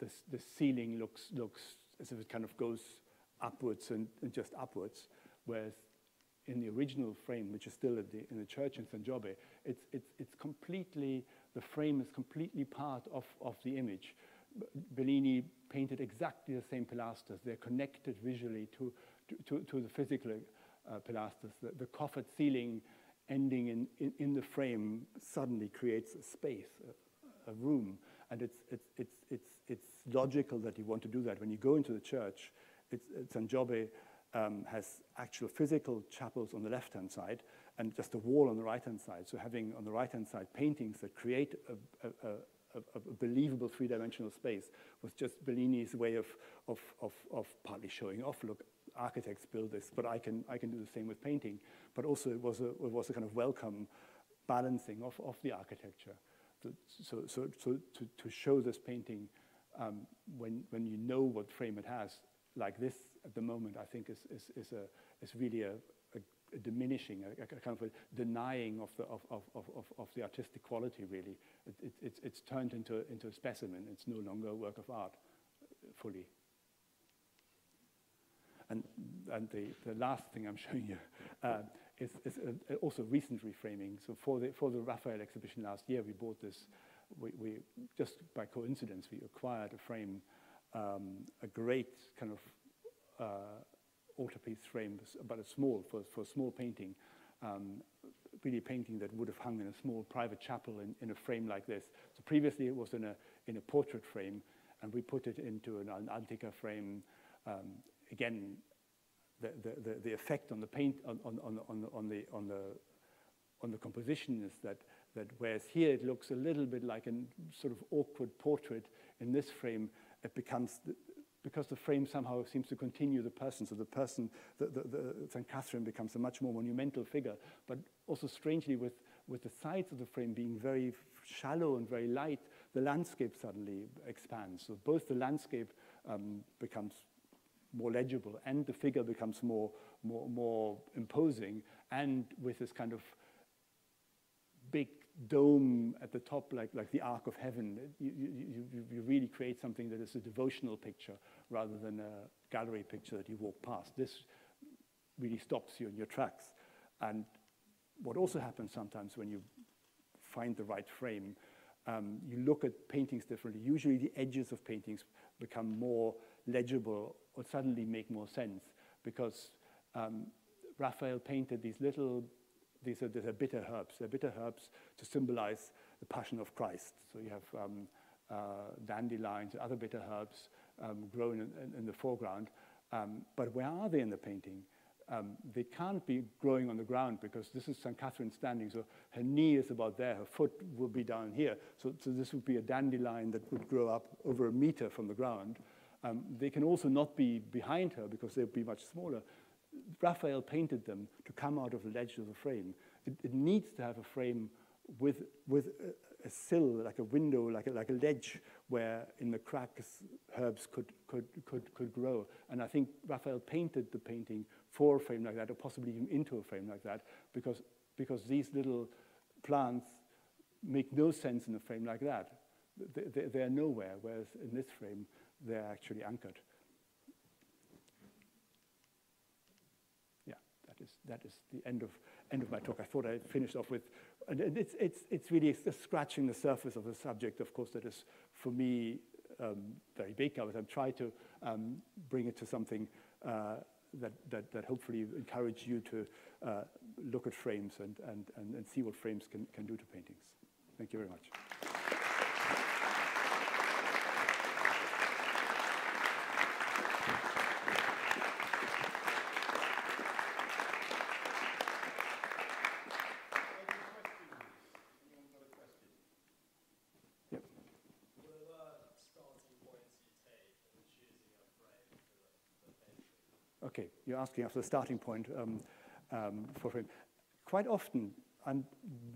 this, the ceiling looks, looks as if it kind of goes upwards and, and just upwards, whereas in the original frame, which is still the, in the church in San Giobbe, it's, it's, it's completely, the frame is completely part of, of the image. Bellini painted exactly the same pilasters. They're connected visually to, to, to the physical uh, pilasters. The, the coffered ceiling ending in, in, in, the frame suddenly creates a space, a, a room. And it's, it's, it's, it's, it's logical that you want to do that. When you go into the church, it's, San Giobbe um, has actual physical chapels on the left-hand side and just a wall on the right-hand side. So having on the right-hand side paintings that create a, a, a, a believable three-dimensional space was just Bellini's way of, of, of, of partly showing off, look, architects build this, but I can, I can do the same with painting. But also it was a, it was a kind of welcome balancing of, of the architecture. So, so, so to, to show this painting um, when, when you know what frame it has, like this at the moment, I think is, is, is, a, is really a, a, a diminishing, a, a, kind of a denying of the, of, of, of, of the artistic quality, really. It, it, it's, it's turned into, into a specimen. It's no longer a work of art uh, fully. And, and the, the last thing I'm [laughs] showing you uh, is, is a, also recent reframing. So for the, for the Raphael exhibition last year, we bought this, we, we just by coincidence, we acquired a frame um, a great kind of uh, altarpiece frame, but a small, for, for a small painting, um, really a painting that would have hung in a small private chapel in, in a frame like this. So previously it was in a, in a portrait frame, and we put it into an, an Antica frame. Um, again, the, the, the, the effect on the paint, on, on, on, on, on, the, on, the, on the composition is that, that whereas here it looks a little bit like a sort of awkward portrait, in this frame it becomes, the, because the frame somehow seems to continue the person. So the person, the, the, the St. Catherine becomes a much more monumental figure, but also strangely with, with the sides of the frame being very shallow and very light, the landscape suddenly expands. So both the landscape um, becomes more legible and the figure becomes more, more, more imposing and with this kind of big dome at the top, like, like the Ark of Heaven. You, you, you really create something that is a devotional picture rather than a gallery picture that you walk past. This really stops you in your tracks. And what also happens sometimes when you find the right frame. Um, you look at paintings differently. Usually the edges of paintings become more legible or suddenly make more sense because um, Raphael painted these little, these are, these are bitter herbs. They're bitter herbs to symbolize the passion of Christ. So you have um, uh, dandelions and other bitter herbs um, grown in, in, the foreground. Um, but where are they in the painting? Um, they can't be growing on the ground because this is St. Catherine standing, so her knee is about there, her foot will be down here. So, so this would be a dandelion that would grow up over a meter from the ground. Um, they can also not be behind her because they would be much smaller. Raphael painted them to come out of the ledge of the frame. It, it needs to have a frame with, with a, sill, like a window, like a, like a ledge, where in the cracks herbs could, could, could, could grow. And I think Raphael painted the painting for a frame like that, or possibly even into a frame like that, because, because these little plants make no sense in a frame like that. They, they, they're nowhere, whereas in this frame, they're actually anchored. Yeah, that is, that is the end of, end of my talk. I thought I'd finish off with, it's, it's, it's really just scratching the surface of the subject, of course, that is, for me, um, very big. I was, tried to um, bring it to something uh, that, that, that hopefully encourage you to uh, look at frames and, and, and, and see what frames can, can do to paintings. Thank you very much. Okay, you're asking us the starting point um, um, for frame. Quite often, and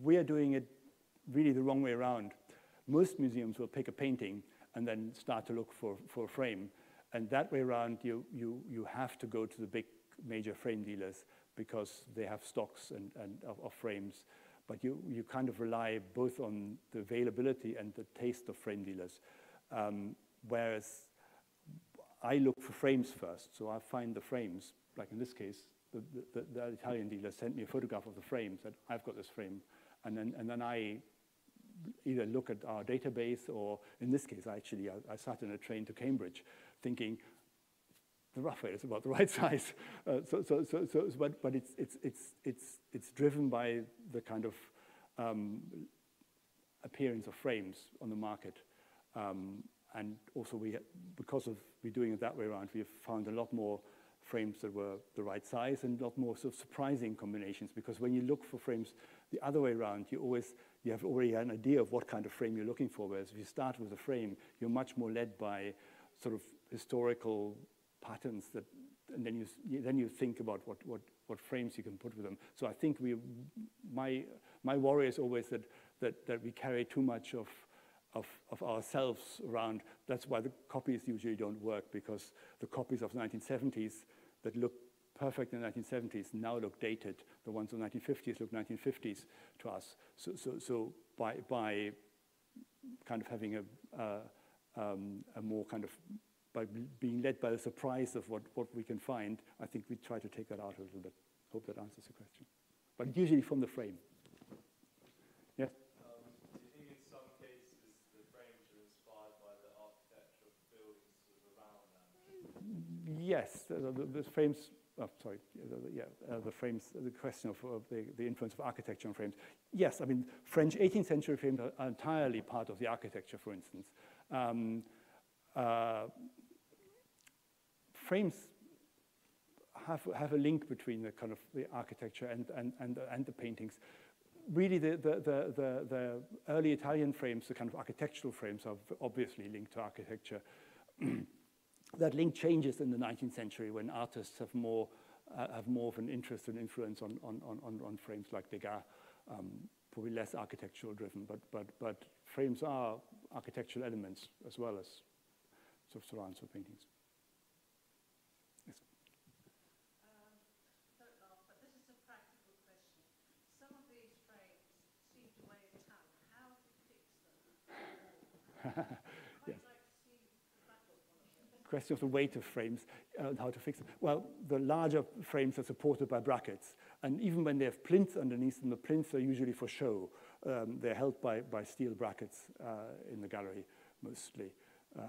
we're doing it really the wrong way around. Most museums will pick a painting and then start to look for, for a frame. And that way around, you, you, you have to go to the big major frame dealers because they have stocks and, and of, of frames. But you, you kind of rely both on the availability and the taste of frame dealers. Um, whereas I look for frames first, so I find the frames, like in this case, the, the, the, Italian dealer sent me a photograph of the frame, said, I've got this frame. And then, and then I either look at our database or, in this case, actually, I, I sat in a train to Cambridge thinking, the Raphael is about the [laughs] right size. Uh, so, so, so, so, but, but it's, it's, it's, it's, it's driven by the kind of um, appearance of frames on the market. Um, and also we, because of we doing it that way around, we have found a lot more frames that were the right size and a lot more sort of surprising combinations because when you look for frames the other way around, you always, you have already an idea of what kind of frame you're looking for, whereas if you start with a frame, you're much more led by sort of historical patterns that, and then you, then you think about what, what, what frames you can put with them. So I think we, my, my worry is always that, that, that we carry too much of of, of ourselves around. That's why the copies usually don't work because the copies of the 1970s that look perfect in the 1970s now look dated. The ones of the 1950s look 1950s to us. So, so, so by, by kind of having a, uh, um, a more kind of, by being led by the surprise of what, what we can find, I think we try to take that out a little bit. Hope that answers the question. But usually from the frame. Yes, the, the, the frames, oh, sorry, yeah, uh, the frames, the question of, of the, the, influence of architecture on frames. Yes, I mean, French 18th century frames are entirely part of the architecture, for instance. Um, uh, frames have, have a link between the kind of the architecture and, and, and, and the paintings. Really, the, the, the, the, the early Italian frames, the kind of architectural frames, are obviously linked to architecture. [clears throat] that link changes in the 19th century when artists have more, uh, have more of an interest and influence on, on, on, on frames like Degas, um, probably less architectural driven, but, but, but frames are architectural elements as well as sort of surrounds for paintings. [laughs] question of the weight of frames uh, and how to fix it. Well, the larger frames are supported by brackets. And even when they have plinths underneath them, the plinths are usually for show. Um, they're held by, by steel brackets uh, in the gallery, mostly. Uh,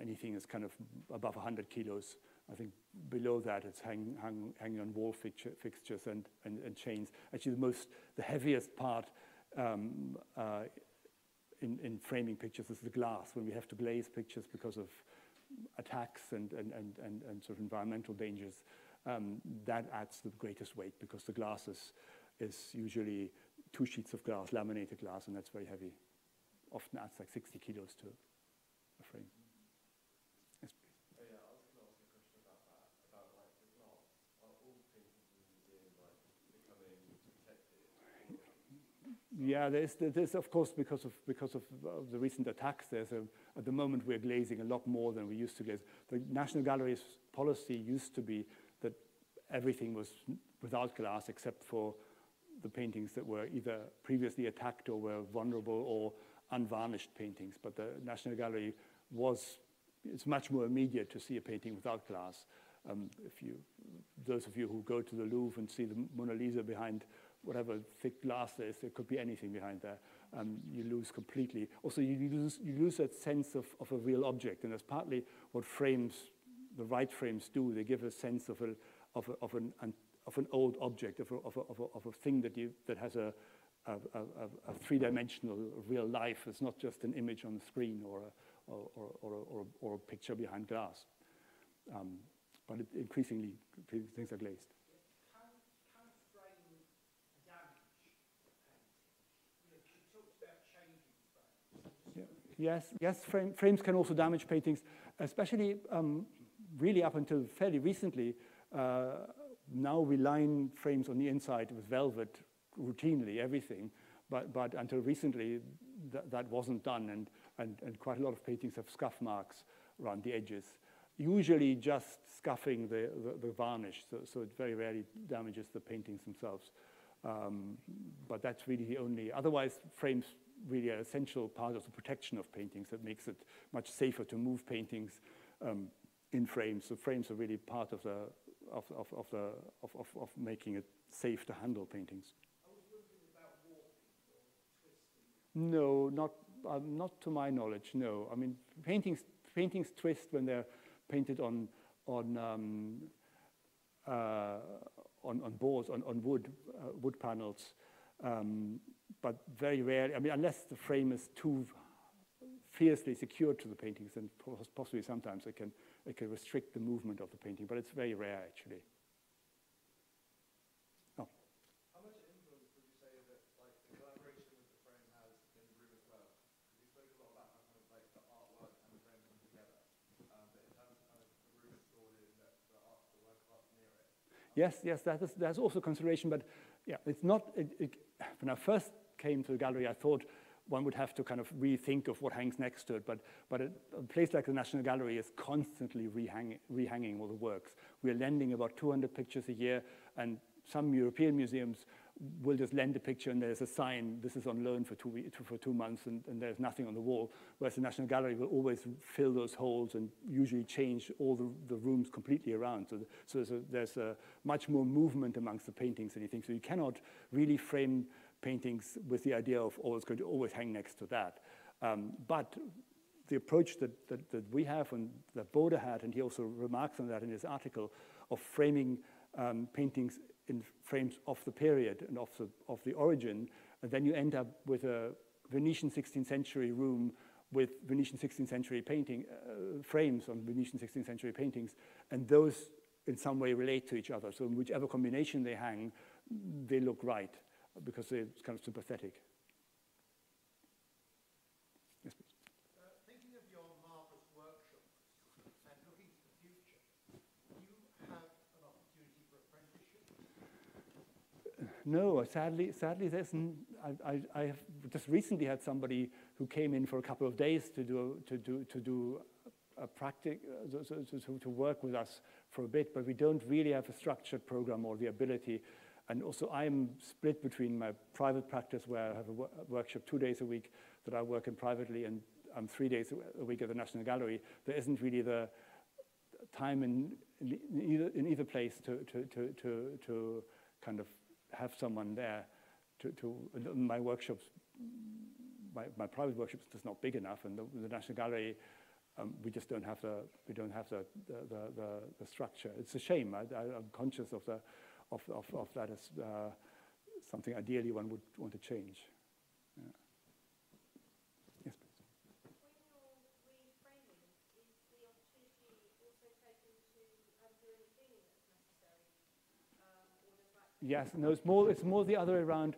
anything that's kind of above 100 kilos. I think below that it's hang, hang, hanging on wall fixture, fixtures and, and, and, chains. Actually, the most, the heaviest part um, uh, in, in framing pictures is the glass, when we have to glaze pictures because of attacks and, and, and, and, and sort of environmental dangers. Um, that adds the greatest weight because the glass is, is usually two sheets of glass, laminated glass, and that's very heavy. Often adds like 60 kilos to a frame. Yeah, there's, there's of course, because of, because of the recent attacks, there's a, at the moment we're glazing a lot more than we used to glaze. The National Gallery's policy used to be that everything was without glass except for the paintings that were either previously attacked or were vulnerable or unvarnished paintings. But the National Gallery was, it's much more immediate to see a painting without glass. Um, if you, those of you who go to the Louvre and see the Mona Lisa behind whatever thick glass there is, there could be anything behind there. Um, you lose completely. Also, you lose, you lose that sense of, of a real object, and that's partly what frames, the right frames do. They give a sense of, a, of, a, of, an, of an old object, of a, of a, of a, of a thing that, you, that has a, a, a, a three-dimensional real life. It's not just an image on the screen or a, or, or, or, or, or a picture behind glass. Um, but it, increasingly, things are glazed. Yes, yes, frame, frames can also damage paintings, especially um, really up until fairly recently. Uh, now we line frames on the inside with velvet routinely, everything, but, but until recently th that wasn't done, and, and, and quite a lot of paintings have scuff marks around the edges, usually just scuffing the, the, the varnish, so, so it very rarely damages the paintings themselves. Um, but that's really the only, otherwise frames really an essential part of the protection of paintings that makes it much safer to move paintings um, in frames. So frames are really part of, the, of, of, of, the, of, of, of making it safe to handle paintings. No, not, um, not to my knowledge, no. I mean, paintings, paintings twist when they're painted on, on, um, uh, on, on boards, on, on wood, uh, wood panels. Um, but very rarely, I mean, unless the frame is too fiercely secured to the paintings, then possibly sometimes it can, it can restrict the movement of the painting, but it's very rare actually. Oh. How much influence would you say that like, the collaboration with the frame has in the room as well? Because you spoke a lot about how kind of like the artwork and the frame come together, um, but in terms of kind of the room it's stored in, that the, art, the work of art near it. Yes, yes, that is, that's also consideration, but yeah, it's not, it, it, when I first came to the gallery, I thought one would have to kind of rethink of what hangs next to it. But, but a, a place like the National Gallery is constantly rehanging, rehanging all the works. We're lending about 200 pictures a year, and some European museums will just lend a picture and there's a sign, this is on loan for two, for two months, and, and there's nothing on the wall. Whereas the National Gallery will always fill those holes and usually change all the, the rooms completely around. So, so there's, a, there's a much more movement amongst the paintings than you think. So you cannot really frame paintings with the idea of, oh, it's going to always hang next to that. Um, but the approach that, that, that, we have and that Bode had, and he also remarks on that in his article, of framing um, paintings in frames of the period and of the, of the origin, and then you end up with a Venetian 16th century room with Venetian 16th century painting uh, frames on Venetian 16th century paintings, and those in some way relate to each other. So in whichever combination they hang, they look right because it's kind of sympathetic. Yes, please. Uh, thinking of your marvelous workshop and looking to the future, do you have an opportunity for apprenticeship? No, sadly, sadly, there's. I, I, I have just recently had somebody who came in for a couple of days to do to do to do a practice uh, to, to, work with us for a bit, but we don't really have a structured program or the ability and also I'm split between my private practice where I have a, workshop two days a week that I work in privately and I'm three days a week at the National Gallery. There isn't really the, time in, in, either, in either place to, to, to, to, to kind of have someone there to, to my workshops, my, my private workshops is just not big enough and the, the National Gallery, um, we just don't have the, we don't have the, the, the, the, structure. It's a shame, I, I'm conscious of, the, of, of, of that as uh, something ideally one would want to change. Yeah. Yes, please. When you're reframing, is the opportunity also taken to um, do any cleaning that's necessary? Um, or does that Yes, no, it's more, it's more the other way around.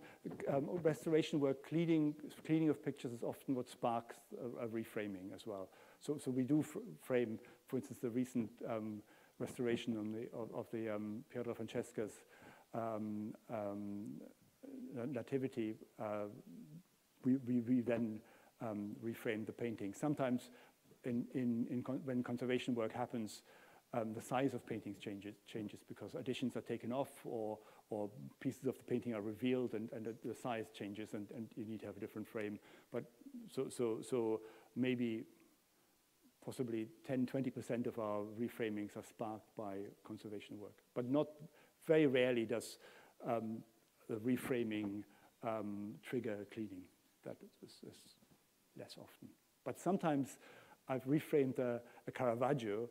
Um, restoration work, cleaning, cleaning of pictures is often what sparks a, a reframing as well. So, so we do fr frame, for instance, the recent um, restoration on the, of, of the um, Francesca's um, um, nativity. Uh, we, we, we then um, reframe the painting. Sometimes in, in, in con when conservation work happens, um, the size of paintings changes, changes because additions are taken off or, or pieces of the painting are revealed and, and the, size changes and, and you need to have a different frame. But so, so, so maybe possibly 10, 20% of our reframings are sparked by conservation work. But not, very rarely does um, the reframing um, trigger cleaning. That is, is, less often. But sometimes I've reframed a, a Caravaggio,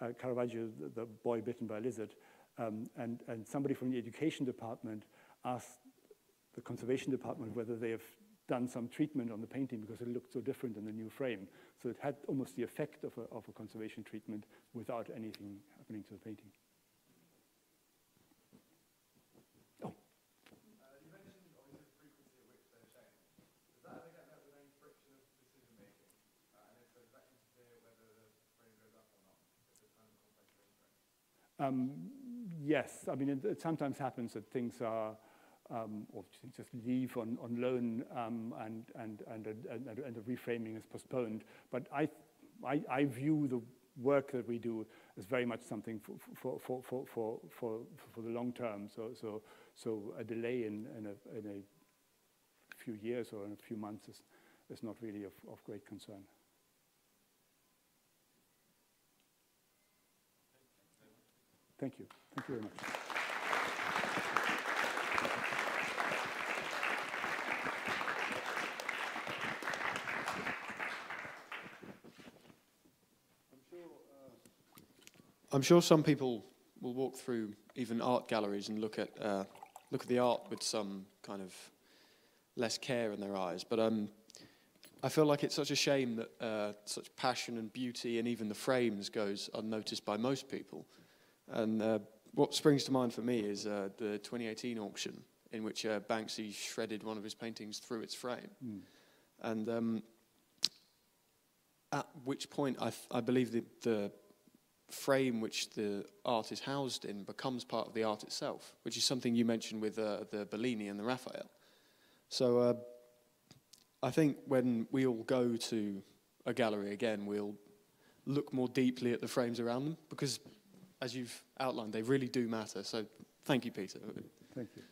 uh, Caravaggio, the, the, boy bitten by a lizard, um, and, and somebody from the education department asked the conservation department whether they have done some treatment on the painting because it looked so different in the new frame. So it had almost the effect of a, of a conservation treatment without anything happening to the painting. Oh. Um, yes, I mean, it, it, sometimes happens that things are, um, or just leave on, on loan um, and, and, and, and, and, the reframing is postponed. But I, I, I, view the work that we do as very much something for, for, for, for, for, for, for the long term. So, so, so a delay in, in, a, in a few years or in a few months is, is not really of, of great concern. Thank you. Thank you very much. I'm sure some people will walk through even art galleries and look at uh, look at the art with some kind of less care in their eyes. But um, I feel like it's such a shame that uh, such passion and beauty and even the frames goes unnoticed by most people. And uh, what springs to mind for me is uh, the 2018 auction in which uh, Banksy shredded one of his paintings through its frame. Mm. And um, at which point I, I believe the, the frame which the art is housed in becomes part of the art itself, which is something you mentioned with uh, the Bellini and the Raphael. So uh, I think when we all go to a gallery again, we'll look more deeply at the frames around them because, as you've outlined, they really do matter. So thank you, Peter. Thank you.